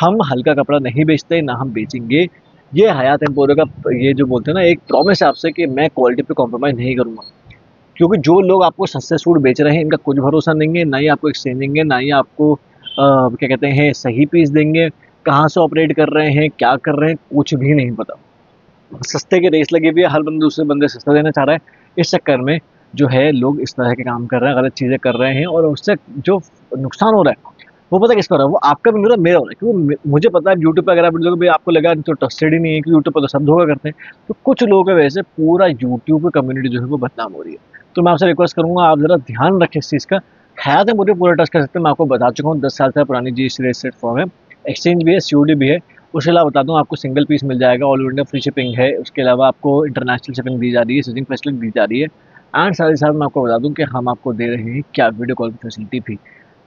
हम हल्का कपड़ा नहीं बेचते ना हम बेचेंगे। ये हयात एम्पोरो का ये जो बोलते हैं ना एक प्रॉमिस है आपसे कि मैं क्वालिटी पे कॉम्प्रोमाइज़ नहीं करूँगा। क्योंकि जो लोग आपको सस्ते सूट बेच रहे हैं इनका कुछ भरोसा नहीं है ना ही आपको एक्सचेंज देंगे ना ही आपको आ, क्या कहते हैं सही पीस देंगे। कहाँ से ऑपरेट कर रहे हैं क्या कर रहे हैं कुछ भी नहीं पता। सस्ते की रेस लगी हुई है हर बंदे दूसरे बंदे सस्ता देना चाह रहा है। इस चक्कर में जो है, लोग इस तरह के काम कर रहे हैं, गलत चीज़ें कर रहे हैं और उससे जो नुकसान हो रहा है, वो पता किसका हो रहा है? वो आपका भी मेरा मेरा हो रहा है। क्योंकि मुझे पता है यूट्यूब पर अगर आप लोग भाई आपको लगा तो ट्रस्टेड ही नहीं है, कि यूट्यूब पर तो सब धोखा करते हैं। तो कुछ लोगों की वजह से पूरा यूट्यूब की कम्युनिटी जो है, वो बदनाम हो रही है। तो मैं आपसे रिक्वेस्ट करूँगा, आप ज़रा ध्यान रखें इस चीज़ का। ख्याल है, मुझे पूरा टच कर सकते हैं, मैं आपको बता चुका हूँ, दस साल से पुरानी जी सेट फॉर्म है। एक्सचेंज भी है सी भी है। उसके अलावा बता दूँ, आपको सिंगल पीस मिल जाएगा ऑल इंडिया फ्री शिपिंग है। उसके अलावा आपको इंटरनेशनल शिपिंग दी जा रही है स्विचिंग फैसिलिटी दी जा रही है। एंड साथ ही साथ मैं आपको बता दूँ कि हम आपको दे रहे हैं क्या वीडियो कॉल की फैसिलिटी भी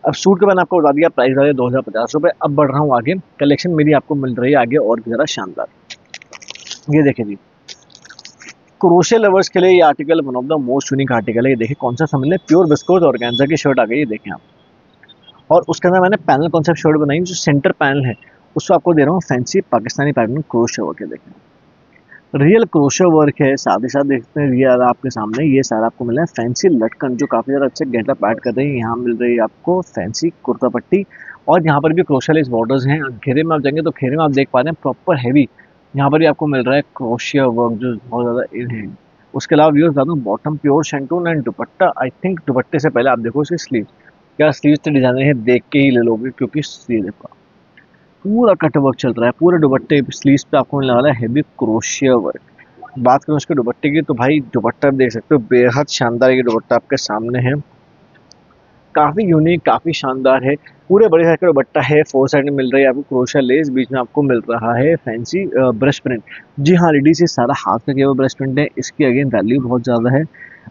अब सूट का मैंने आपको बता दिया प्राइस बता दिया दो हज़ार पचास रुपये अब बढ़ रहा हूँ आगे। कलेक्शन मेरी आपको मिल रही है आगे और भी ज़्यादा शानदार। ये देखिए जी। क्रोशे लवर्स के लिए ये article one of the most unique article है। ये देखिए कौन सा समझ लें? प्योर बिस्कोज और की शर्ट आ गई, ये देखें आप। और उसके अंदर मैंने पैनल कॉन्सेप्ट शर्ट बनाई, जो सेंटर पैनल है। उसको आपको दे रहा हूँ fancy Pakistani pattern crochet work देखें रियल क्रोशर वर्क है साथ ही साथ देखते हैं ये आपके सामने, ये सारा आपको मिला है फैंसी लटकन, जो काफ़ी ज़्यादा अच्छे गेटअप ऐड कर रहे हैं, यहाँ मिल रही है आपको फैंसी कुर्ता पट्टी और यहाँ पर भी क्रोशलेस बॉर्डर्स हैं, घेरे में आप जाएँगे तो घेरे में आप देख पा रहे हैं प्रॉपर हैवी यहाँ पर भी आपको मिल रहा है क्रोशिया वर्क जो बहुत ज़्यादा इन है। उसके अलावा व्यूज़ बता दूँ bottom pure shantoon and dupatta I think दुपट्टे से पहले आप देखो इसकी स्लीव क्या स्लीव से डिज़ाइनर है, देख के ही ले लोगे, क्योंकि स्लीव देखो पूरा कट वर्क चल रहा है, पूरे दुपट्टे स्लीव पे आपको मिलने वाला है हैवी क्रोशिया वर्क बात करूँ उसके दुपट्टे की तो भाई दुपट्टा आप देख सकते हो, बेहद शानदार ये दुपट्टा आपके सामने है। काफ़ी यूनिक काफ़ी शानदार है। पूरे बड़े साइज़ का दुपट्टा है फोर साइड में मिल रही है आपको क्रोशा लेस बीच में आपको मिल रहा है फैंसी ब्रश प्रिंट जी हाँ लेडीज़ ये सारा हाथ का केवल ब्रश प्रिंट है, इसकी अगेन वैल्यू बहुत ज़्यादा है।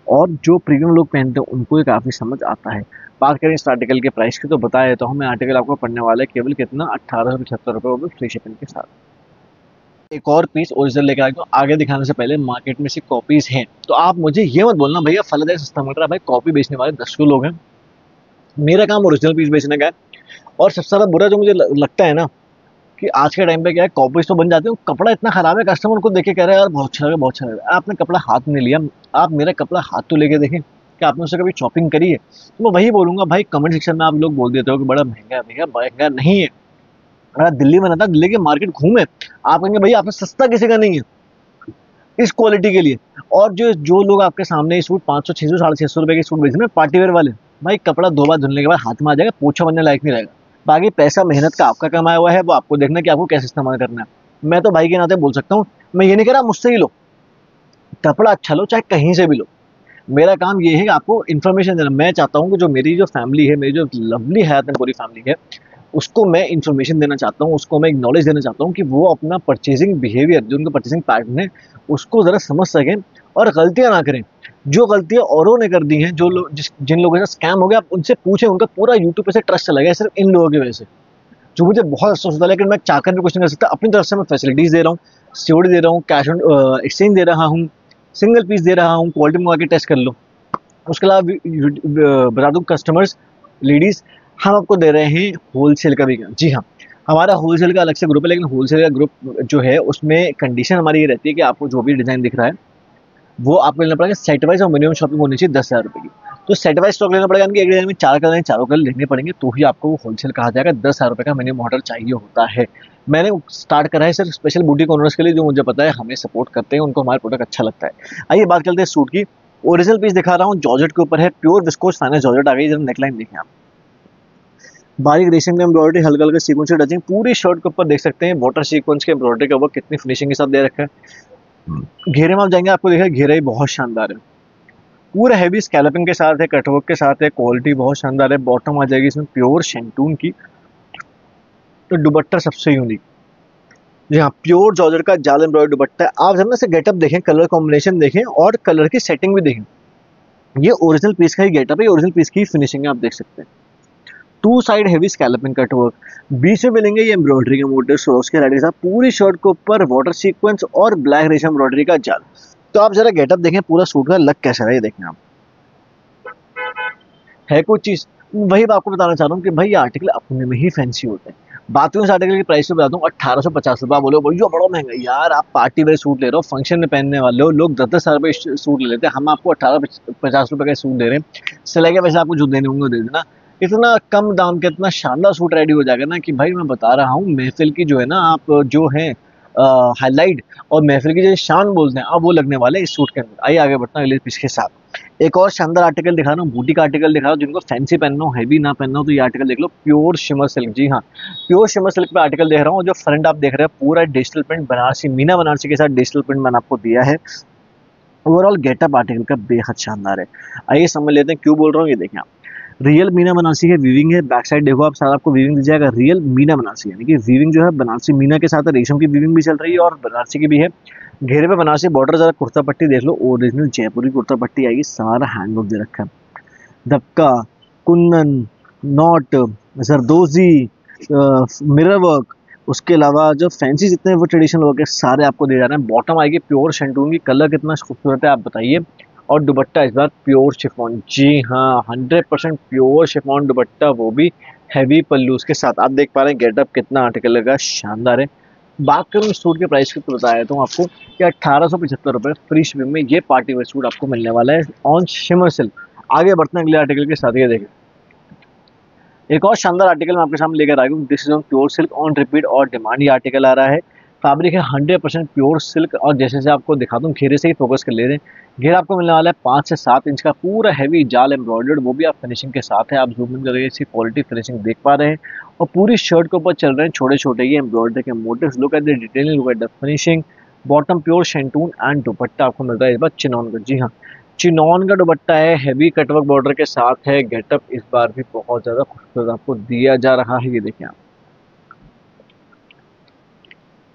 और जो प्रीमियम लोग पहनते हैं, उनको ये काफ़ी समझ आता है। बात करें इस आर्टिकल के प्राइस की तो बताया तो हमें आर्टिकल आपको पढ़ने वाला है केवल कितना? अट्ठारह सौ पचहत्तर रुपये वो फ्री शिपिंग के साथ। एक और पीस ओरिजिनल लेकर आए तो आगे दिखाने से पहले मार्केट में से कॉपीज हैं। तो आप मुझे ये मत बोलना, भैया फलदार सस्ता है, भाई कॉपी बेचने वाले दस लोग हैं। मेरा काम ओरिजिनल पीस बेचने का है। और सबसे ज़्यादा बुरा जो मुझे लगता है ना कि आज के टाइम पे क्या है कॉपीज तो बन जाते हैं कपड़ा इतना खराब है कस्टमर को देख के कह रहे हैं, यार, बहुत अच्छा लगा, बहुत अच्छा लगा। आपने कपड़ा हाथ में लिया। आप मेरा कपड़ा हाथ तो लेके देखें, कि आपने उससे कभी शॉपिंग करी है? तो मैं वही बोलूँगा, भाई कमेंट सेक्शन में आप लोग बोल देते हो कि बड़ा महँगा है भैया, महँगा नहीं है। अगर दिल्ली में रहता, दिल्ली के मार्केट घूमे, आप कहेंगे, भैया, आपने सस्ता किसी का नहीं है, इस क्वालिटी के लिए। और जो जो लोग आपके सामने सूट पाँच सौ छः सौ, साढ़े छः सौ रुपये के सूट बेच रहे हैं पार्टी वेयर वाले, भाई, कपड़ा दो बार धुलने के बाद हाथ में आ जाएगा, पोछा बनने लायक नहीं रहेगा। बाकी पैसा, मेहनत का आपका कमाया हुआ है, वो आपको देखना कि आपको कैसे इस्तेमाल करना है। मैं तो भाई के नाते बोल सकता हूँ, मैं ये नहीं कह रहा मुझसे ही लो। कपड़ा अच्छा लो, चाहे कहीं से भी लो। मेरा काम ये है आपको इन्फॉर्मेशन देना। मैं चाहता हूँ कि जो मेरी जो फैमिली है, मेरी जो लवली हयात है, पूरी फैमिली है, उसको मैं इन्फॉर्मेशन देना चाहता हूँ, उसको मैं एक नॉलेज देना चाहता हूँ कि वो अपना परचेजिंग बिहेवियर जो उनका परचेजिंग पैटर्न है, उसको ज़रा समझ सकें। और गलतियाँ ना करें। जो गलतियाँ औरों ने कर दी हैं, जो लोग जिन लोगों साथ स्कैम हो गया, आप उनसे पूछें, उनका पूरा यूट्यूब पे से ट्रस्ट चला गया, सिर्फ़ इन लोगों की वजह से। जो मुझे बहुत अफसोस होता है, लेकिन मैं चाहकर भी कुछ नहीं कर सकता। अपनी तरफ़ से मैं फैसिलिटीज़ दे रहा हूँ सीओडी दे रहा हूँ कैश ऑन एक्सचेंज दे रहा हूँ सिंगल पीस दे रहा हूँ क्वालिटी मंगा के टेस्ट कर लो। उसके अलावा बता दूँ कस्टमर्स लेडीज़ हम आपको दे रहे हैं होलसेल का भी। जी हाँ हमारा होलसेल का अलग से ग्रुप है, लेकिन होलसेल का ग्रुप जो है, उसमें कंडीशन हमारी ये रहती है कि आपको जो भी डिज़ाइन दिख रहा है वो आपको लेना पड़ेगा सेट वाइज और मिनिमम शॉपिंग होनी चाहिए दस हज़ार रुपये की। तो सेट वाइज स्टॉक लेना पड़ेगा, यानी कि एक डिज़ाइन में चार कलर हैं चारों कलर लेने पड़ेंगे तो ही आपको वो होलसेल कहा जाएगा, दस हज़ार रुपये का मिनिमम ऑर्डर चाहिए होता है। मैंने स्टार्ट करा है सर स्पेशल बुटीक ओनर्स के लिए, जो मुझे पता है, हमें सपोर्ट करते हैं, उनको हमारा प्रोडक्ट अच्छा लगता है। आइए बात करते हैं सूट की। ओरिजिनल पीस दिखा रहा हूँ जॉर्जेट के ऊपर है प्योर विस्कोस फाइनल जॉर्जेट आ गई, जरा नेकलाइन देखें आप। बारीक रेशम की एम्ब्रॉयडरी हल्का हल्का सीक्वेंस से टचिंग पूरी शर्ट के ऊपर देख सकते हैं वाटर सीक्वेंस के एम्ब्रॉयडरी के ऊपर कितनी फिनिशिंग के साथ दे रखा है। घेरे में आप जाएँगे, आपको देखा घेरा ही बहुत शानदार है। पूरा हैवी स्कैलपिंग के साथ है कटवर्क के साथ है क्वालिटी बहुत शानदार है बॉटम आ जाएगी इसमें प्योर शेंटून की। तो दुबट्टा सबसे यूनिक जी हाँ प्योर जॉर्जर का जाल एम्ब्रॉयड दुबट्टा है। आप जब से गेटअप देखें कलर कॉम्बिनेशन देखें और कलर की सेटिंग भी देखें। ये ओरिजिनल पीस का ही गेटअप है ओरिजिनल पीस की फिनिशिंग है, आप देख सकते हैं। Two side heavy scalloping cut work बीच में मिलेंगे ये एम्ब्रॉयडरी के मोटिव सोल्स के राइट के साथ पूरी शर्ट के ऊपर वाटर सीक्वेंस और ब्लैक रेशम एम्ब्रॉयडरी का जाल। तो आप जरा गेटअप देखें पूरा सूट का लग कैसा है, ये देखें आप। है कुछ चीज़। वही आपको बताना चाह रहा हूँ कि भाई ये आर्टिकल अपने में ही फैंसी होते हैं। बात में इस आर्टिकल की प्राइस में बता दूँ अट्ठारह सौ पचास रुपये बोलो भैया बड़ा महँगा यार, आप पार्टी वेयर सूट ले रहे हो फ़ंक्शन में पहनने वाले हो, लोग दस दस हज़ार रुपये सूट ले लेते हैं, हम आपको अट्ठारह पचास रुपये का सूट दे रहे हैं। सिलाई के पैसे आपको जो देने होंगे दे देना। इतना कम दाम का, इतना शानदार सूट रेडी हो जाएगा ना कि भाई मैं बता रहा हूँ, महफिल की जो है ना आप जो है हाईलाइट और महफिल की जो शान बोलते हैं, अब वो लगने वाले इस सूट के अंदर। आइए आगे बढ़ता हूँ अगले पीस के साथ। एक और शानदार आर्टिकल दिखा रहा हूँ बूटी का आर्टिकल दिखा रहा हूँ, जिनको फैंसी पहनना हो हैवी ना पहनना हो तो ये आर्टिकल देख लो प्योर शिमर सिल्क जी हाँ प्योर शिमर सिल्क पे आर्टिकल देख रहा हूँ, जो फ्रंट आप देख रहे हैं, पूरा डिजिटल प्रिंट बनारसी, मीना बनारसी के साथ डिजिटल प्रिंट मैंने आपको दिया है। ओवरऑल गेटअप आर्टिकल का बेहद शानदार है। आइए समझ लेते हैं, क्यों बोल रहा हूँ, ये देखें आप। रियल मीना बनारसी है वीविंग है बैक साइड देखो आप, सारा आपको वीविंग दी जाएगा रियल मीना बनारसी यानी कि वीविंग जो है बनारसी मीना के साथ रेशम की वीविंग भी चल रही है और बनारसी की भी है। घेरे पे बनारसी बॉर्डर जरा कुर्ता पट्टी देख लो ओरिजिनल जयपुरी कुर्ता पट्टी आएगी, सारा हैंड हैंडवर्क दे रखा है। धक्का kundan knot zardozi mirror work उसके अलावा जो फैंसी जितने वो ट्रेडिशनल वर्क है, सारे आपको दे जा रहे हैं। बॉटम आएगी प्योर शेंटून की कलर कितना खूबसूरत है, आप बताइए। और दुपट्टा इस बार प्योर शिफॉन। जी हाँ hundred percent pure chiffon dupatta वो भी हैवी पल्लूस के साथ। आप देख पा रहे हैं गेटअप कितना आर्टिकल लगा, शानदार है। बात करूँ सूट के प्राइस की तो बताया तो आपको कि अट्ठारह सौ पचहत्तर रुपये फ्री शिपिंग में ये पार्टी वेयर सूट आपको मिलने वाला है ऑन शिमर सिल्क आगे बढ़ते हैं अगले आर्टिकल के साथ, ये देखें। एक और शानदार आर्टिकल मैं आपके सामने लेकर आ गया हूँ। This is on pure silk on repeat और डिमांड ये आर्टिकल आ रहा है। फैब्रिक है हंड्रेड परसेंट प्योर सिल्क और जैसे जैसे आपको दिखा दूँ घेरे से ही फोकस कर ले रहे हैं। घेरा आपको मिलने वाला है पाँच से सात इंच का पूरा हैवी जाल एम्ब्रॉयडर्ड वो भी आप फिनिशिंग के साथ है। आप जूम इन करके इसकी क्वालिटी फिनिशिंग देख पा रहे हैं। और पूरी शर्ट के ऊपर चल रहे हैं छोटे छोटे ये एम्ब्रॉयडरी के motifs look at the detailing look at the finishing bottom pure shantoon and dupatta आपको मिल रहा है इस बार चिनौन का। जी हाँ चिनॉन का दुपट्टा है हैवी कटवर्क बॉर्डर के साथ है। गेटअप इस बार भी बहुत ज़्यादा खूबसूरत आपको दिया जा रहा है, ये देखें आप।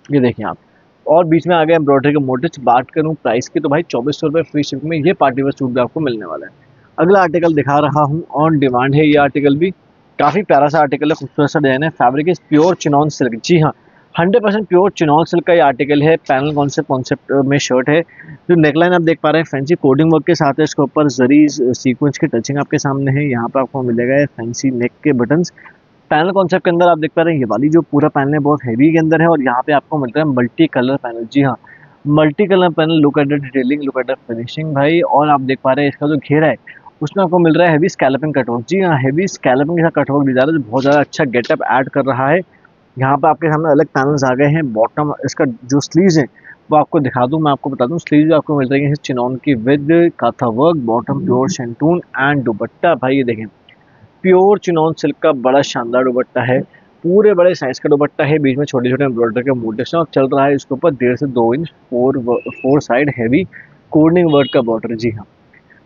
ये देखिए आप। और बीच में आ गए एम्ब्रॉयडरी के मोटिव बात करूँ प्राइस की तो भाई चौबीस सौ रुपये फ्री शिप में ये पार्टी वेयर सूट भी आपको मिलने वाला है। अगला आर्टिकल दिखा रहा हूँ, ऑन डिमांड है ये आर्टिकल भी। काफ़ी प्यारा सा आर्टिकल है, खूबसूरत सा डिज़ाइन है, fabric is pure chinon silk. जी हाँ hundred percent pure chinon silk का ये आर्टिकल है, पैनल कॉन्सेप्ट कॉन्सेप्ट में शर्ट है। जो नेकलाइन आप देख पा रहे हैं, फैंसी कोडिंग वर्क के साथ है, इसके ऊपर जरी सीक्वेंस की टचिंग आपके सामने है, यहाँ पर आपको मिलेगा फैंसी नेक के बटन्स पैनल कॉन्सेप्ट के अंदर आप देख पा रहे हैं, ये वाली जो पूरा पैनल है, बहुत हैवी के अंदर है और यहाँ पे आपको मिलता है मल्टी कलर पैनल जी हाँ multi colour panel look at detailing look at finishing भाई, और आप देख पा रहे हैं इसका जो घेरा है, उसमें आपको मिल रहा है हैवी स्कैलपिंग कटवर्क जी हाँ हैवी स्कैलपिंग के साथ कटवर्क रहा है, जो बहुत ज़्यादा अच्छा गेटअप ऐड कर रहा है। यहाँ पर आपके सामने अलग पैनल्स आ गए हैं बॉटम इसका जो स्लीव्स है, वो आपको दिखा दूँ, मैं आपको बता दूँ स्लीव आपको मिल रही है चिनौन की with kantha work bottom pure shantoon and dupatta भाई ये देखें प्योर चिनोन सिल्क का बड़ा शानदार दुपट्टा है। पूरे बड़े साइज़ का दुपट्टा है, बीच में छोटे छोटे एम्ब्रॉयडर के मोटिव और चल रहा है, इसके ऊपर डेढ़ से दो inch four four side heavy cording work का बॉर्डर जी हाँ।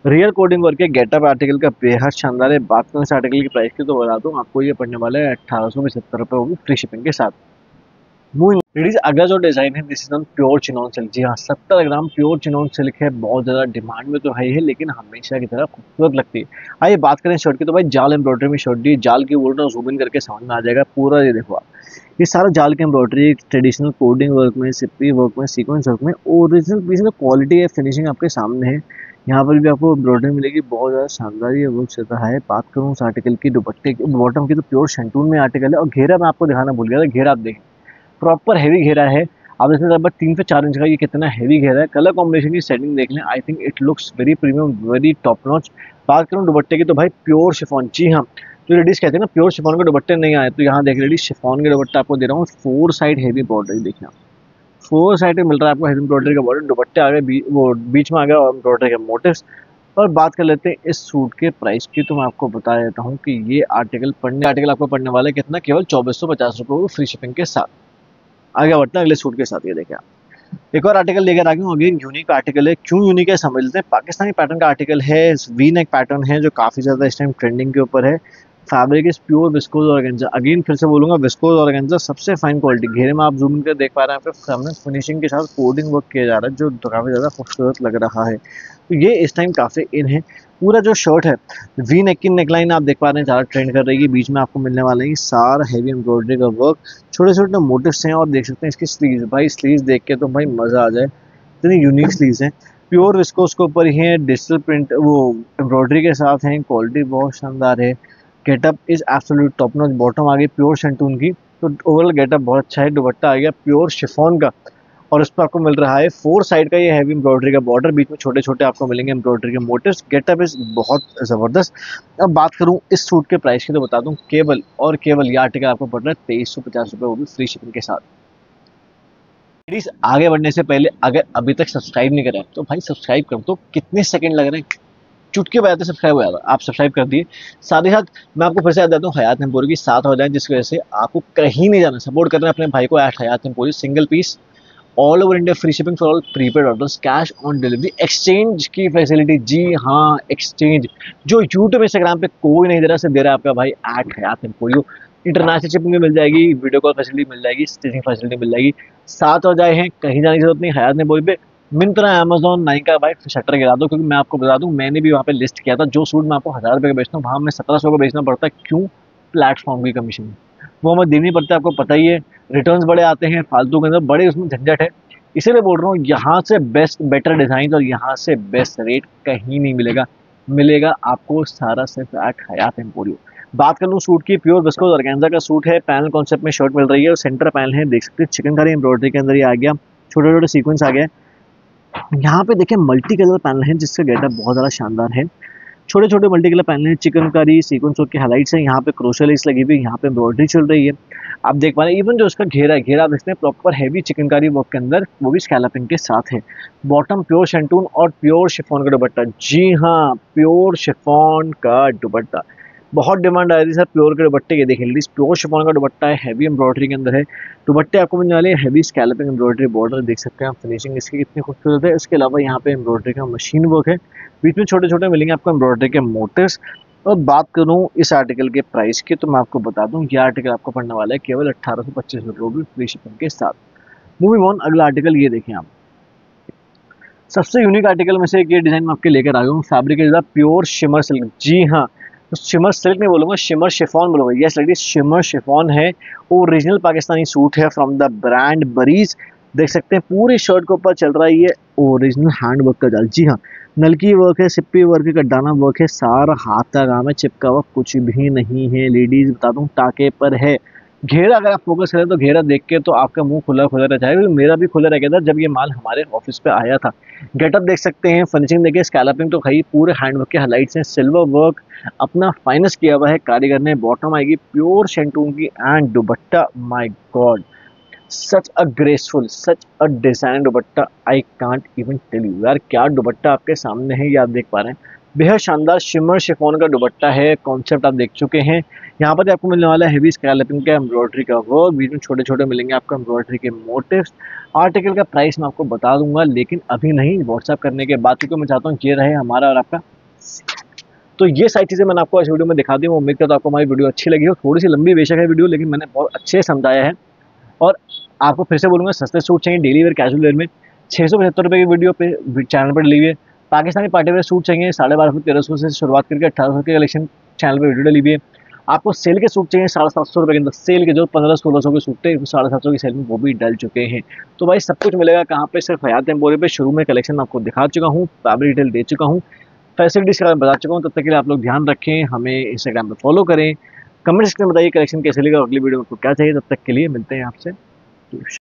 रियल कोडिंग वर्क के गेटअप आर्टिकल का बेहद शानदार है। बात करें इस आर्टिकल की प्राइस की तो बता दूँ, आपको ये पढ़ने वाला है अट्ठारह सौ पचहत्तर रुपये होगी फ्री शिपिंग के साथ। लेडीज़ अगला जो डिज़ाइन है this is pure chinon silk जी हाँ सत्तर ग्राम प्योर चिनॉन सिल्क है, बहुत ज़्यादा डिमांड में तो है ही है लेकिन हमेशा की तरह खूबसूरत लगती है। आइए बात करें शर्ट की तो भाई जाल एम्ब्रॉयडरी में शर्ट दी जाल की वर्ड जूम इन करके समझ में आ जाएगा पूरा, ये देखो ये सारा जाल की एम्ब्रॉयडरी ट्रेडिशनल कोडिंग वर्क में सिप्पी वर्क में सीक्वेंस वर्क में ओरिजिनल पीस में क्वालिटी है फिनिशिंग आपके सामने है। यहाँ पर भी आपको एम्ब्रॉयडरी मिलेगी, बहुत ज़्यादा शानदार ये वर्क चल रहा है। बात करूँ उस आर्टिकल की, दुपट्टे की बॉटम की तो प्योर शेंटून में आर्टिकल है, और घेरा मैं आपको दिखाना भूल गया था, घेरा आप देखें। प्रॉपर हैवी घेरा है। आप इसमें लगभग तीन से चार इंच का ये कितना हैवी घेरा है। कलर कॉम्बिनेशन की सेटिंग देख लें। I think it looks very premium very top notch बात करूँ दुपट्टे की तो भाई प्योर शिफॉन जी हाँ। जो लेडीज़ कहते हैं ना प्योर शिफॉन के दुपट्टे नहीं आए। तो यहाँ देख लेडीज़ शिफॉन के दुपट्टे आपको दे रहा हूँ। फोर साइड हैवी बॉर्डर देखिए फोर साइड में मिल रहा है आपको हैवी बॉर्डर का बॉर्डर दुपट्टे आ गए वो बीच में आ गया और बॉर्डर के मोटिव और बात कर लेते हैं इस सूट के प्राइस की। तो मैं आपको बता देता हूँ कि ये आर्टिकल पढ़ने आर्टिकल आपको पढ़ने वाला है कितना? केवल चौबीस सौ पचास रुपये फ्री शिपिंग के साथ। आगे बढ़ते हैं, अगले सूट के साथ, ये देखें आप। एक और आर्टिकल लेकर आ गए अगेन यूनिक आर्टिकल है। क्यों यूनिक है समझ लेते हैं। पाकिस्तानी पैटर्न का आर्टिकल है वी नेक पैटर्न है, जो काफ़ी ज़्यादा इस टाइम ट्रेंडिंग के ऊपर है। Fabric is pure viscose organza again फिर से बोलूँगा विस्कोज ऑर्गेंजा सबसे फाइन क्वालिटी घेरे में आप जूम कर देख पा रहे हैं फिर सामने फिनिशिंग के साथ कोडिंग वर्क किया जा रहा है, जो काफ़ी ज़्यादा खूबसूरत लग रहा है। तो ये इस टाइम काफ़ी इन है। पूरा जो शर्ट है वी नेक की नेकलाइन आप देख पा रहे हैं, ज़्यादा ट्रेंड कर रही है, बीच में आपको मिलने वाला है सारा हैवी एम्ब्रॉयडरी का वर्क छोटे छोटे मोटिव्स हैं और देख सकते हैं इसकी स्लीव भाई स्लीव देख के तो भाई मज़ा आ जाए। इतनी यूनिक स्लीव हैं। प्योर विस्कोस के ऊपर ही है डिजिटल प्रिंट वो एम्ब्रॉयडरी के साथ हैं क्वालिटी बहुत शानदार है। Getup is absolute top notch bottom आ गई प्योर शेंटून की। तो ओवरऑल गेटअप बहुत अच्छा है, दुपट्टा आ गया प्योर शिफॉन का। और उस पर आपको मिल रहा है फोर साइड का ये हैवी एम्ब्रॉयडरी का बॉर्डर बीच में छोटे छोटे आपको मिलेंगे एम्ब्रॉयडरी के मोटिव्स गेटअप इज़ बहुत ज़बरदस्त. अब बात करूँ इस सूट के प्राइस की तो बता दूँ, केवल और केवल ये आर्टिकल आपको पड़ रहा है तेईस सौ पचास रुपये वो भी फ्री शिपिंग के साथ. प्लीज़ आगे बढ़ने से पहले अगर अभी तक सब्सक्राइब नहीं करें तो भाई सब्सक्राइब कर तो कितने सेकंड लग रहे हैं? चुटके बजाते सब्सक्राइब हो जाता आप सब्सक्राइब कर दिए. साथ ही साथ मैं आपको फिर से याद देता हूँ, हयात नमपुरी की साथ हो जाए, जिसकी वजह से आपको कहीं नहीं जाना. सपोर्ट करना अपने भाई को eight Hayat नमपुरी single piece all over India free shipping for all prepaid orders cash on delivery exchange की फैसिलिटी जी हाँ एक्सचेंज जो यूट्यूब इंस्टाग्राम पे कोई नहीं दे रहा, सिर्फ़ दे रहा है आपका भाई at Hayat Emporio international shipping भी मिल जाएगी वीडियो कॉल फैसिलिटी मिल जाएगी स्टिचिंग फैसिलिटी मिल जाएगी। साथ हो जाए हैं, कहीं जाने की ज़रूरत नहीं हयात ने बोल पे मिंत्रा अमेजोन नाइन का भाई शटर गिरा दो, क्योंकि मैं आपको बता दूँ, मैंने भी वहाँ पे लिस्ट किया था, जो सूट मैं आपको हज़ार रुपये का बेचता हूँ, वहाँ मैं सत्रह सौ का बेचना पड़ता है, क्यों? प्लेटफॉर्म की कमीशन वो हमें देनी पड़ता है, आपको पता ही है रिटर्न्स बड़े आते हैं, फालतू के अंदर बड़े उसमें झंझट है। इसीलिए बोल रहा हूँ, यहाँ से बेस्ट बेटर डिज़ाइन और यहाँ से बेस्ट रेट कहीं नहीं मिलेगा। मिलेगा आपको सारा सिर्फ़ एट हयात एम्पोरियो। बात कर लूँ सूट की प्योर बिस्को ऑर्गेंजा का सूट है पैनल कॉन्सेप्ट में शर्ट मिल रही है, और सेंटर पैनल है, देख सकते हैं चिकनकारी एम्ब्रॉयडरी के अंदर ये आ गया छोटे छोटे सीक्वेंस आ गया यहाँ पे देखें मल्टी कलर पैनल है, जिसका गेटअप बहुत ज़्यादा शानदार है। छोटे छोटे multi colour panel chikankari sequence के हाइलाइट्स हैं, यहाँ पे क्रोशलाइस लगी हुई, यहाँ पे एम्ब्रॉयडरी चल रही है। आप देख पा रहे हैं इवन जो उसका घेरा है, घेरा आप देखते हैं प्रॉपर हैवी चिकनकारी वर्क के अंदर, वो भी स्कैलपिंग के साथ है। बॉटम प्योर शैंटून और प्योर शिफोन का दुपट्टा। जी हाँ प्योर शिफोन का दुपट्टा। बहुत डिमांड आ रही है सर प्योर के दुपट्टे ये देखें लेडीज़ प्योर शिफॉन का दुपट्टा है हैवी एम्ब्रॉयडरी के अंदर है। दुपट्टे आपको मिलने वाले हैवी स्कैलपिंग एम्ब्रॉयडरी बॉर्डर देख सकते हैं आप फिनिशिंग इसकी कितनी खूबसूरत है। इसके अलावा यहाँ पे एम्ब्रॉयडरी का मशीन वर्क है। बीच में छोटे छोटे मिलेंगे आपको एम्ब्रॉयडरी के मोटिव्स और बात करूँ इस आर्टिकल के प्राइस की तो मैं आपको बता दूँ, ये आर्टिकल आपको पढ़ने वाला है, केवल अट्ठारह सौ पच्चीस रुपये फ्री शिपिंग के साथ। मूविंग ऑन अगला आर्टिकल ये देखें आप। सबसे यूनिक आर्टिकल में से एक ये डिज़ाइन मैं आपके लेकर आ गया हूँ fabric is pure shimmer silk जी हाँ शिमर सिल्क नहीं बोलूँगा, शिमर शिफॉन बोलूँगा। यस लेडीज़ शिमर शिफॉन है। ओरिजिनल पाकिस्तानी सूट है फ्रॉम द ब्रांड बरीज देख सकते हैं, पूरे शर्ट के ऊपर चल रहा है ये ओरिजिनल हैंड वर्क का जाल। जी हाँ नलकी वर्क है, सिप्पी वर्क है कड्डाना वर्क है, सारा हाथ का काम है, चिपका हुआ कुछ भी नहीं है। लेडीज़ बता दूँ, टाके पर है। घेरा अगर आप फोकस करें तो घेरा देख के तो आपका मुँह खुला खुला रह जाएगा मेरा भी खुला रह गया था जब ये माल हमारे ऑफ़िस पे आया था। गेटअप देख सकते हैं फिनिशिंग देखिए स्कैलपिंग तो खाई पूरे हैंडवर्क के हाइलाइट्स हैं सिल्वर वर्क अपना फाइनेंस किया हुआ है कारीगर ने बॉटम आएगी प्योर शेंटून की and dupatta my god such a graceful such a design dupatta I can't even tell you यार, क्या दुबट्टा आपके सामने है, ये आप देख पा रहे हैं। बेहद शानदार शिमर शिफोन का दुबट्टा है कॉन्सेप्ट आप देख चुके हैं। यहाँ पर आपको मिलने वाला है हेवी स्कैलपिंग का एम्ब्रॉयडरी का वर्क बीच में छोटे छोटे मिलेंगे आपको एम्ब्रॉयडरी के मोटिव्स आर्टिकल का प्राइस मैं आपको बता दूँगा, लेकिन अभी नहीं व्हाट्सअप करने के बाद, क्योंकि मैं चाहता हूँ ये रहे हमारा और आपका। तो ये सारी चीज़ें मैंने आपको इस वीडियो में दिखा दी हूँ उम्मीद करता हूँ आपको हमारी वीडियो अच्छी लगी हो। थोड़ी सी लंबी बेशक है वीडियो लेकिन मैंने बहुत अच्छे समझाया है। और आपको फिर से बोलूँगा, सस्ते सूट चाहिए डेली वेयर कैजुअल वेयर में। छः सौ पचहत्तर रुपये की वीडियो पे चैनल पर डली है। पाकिस्तानी पार्टी वेयर सूट चाहिए, साढ़े बारह सौ, तेरह सौ से शुरुआत करके अठारह सौ के कलेक्शन चैनल पर वीडियो डली हुई है आपको सेल के सूट चाहिए, साढ़े सात सौ रुपये के अंदर। सेल के जो पंद्रह, सोलह सौ के सूट थे, साढ़े सात सौ की सेल में वो भी डल चुके हैं। तो भाई सब कुछ मिलेगा कहाँ पे? सिर्फ़ हयात एम्पोरे पे शुरू में कलेक्शन आपको दिखा चुका हूँ फैब्रिक डिटेल दे चुका हूँ। फैसिलिटीज़ के बारे में बता चुका हूँ, तब तक के लिए आप लोग ध्यान रखें, हमें इंस्टाग्राम पर फॉलो करें। कमेंट सेक्शन में बताइए कलेक्शन कैसे लेगा अगली वीडियो में आपको क्या चाहिए, तब तक के लिए मिलते हैं आपसे।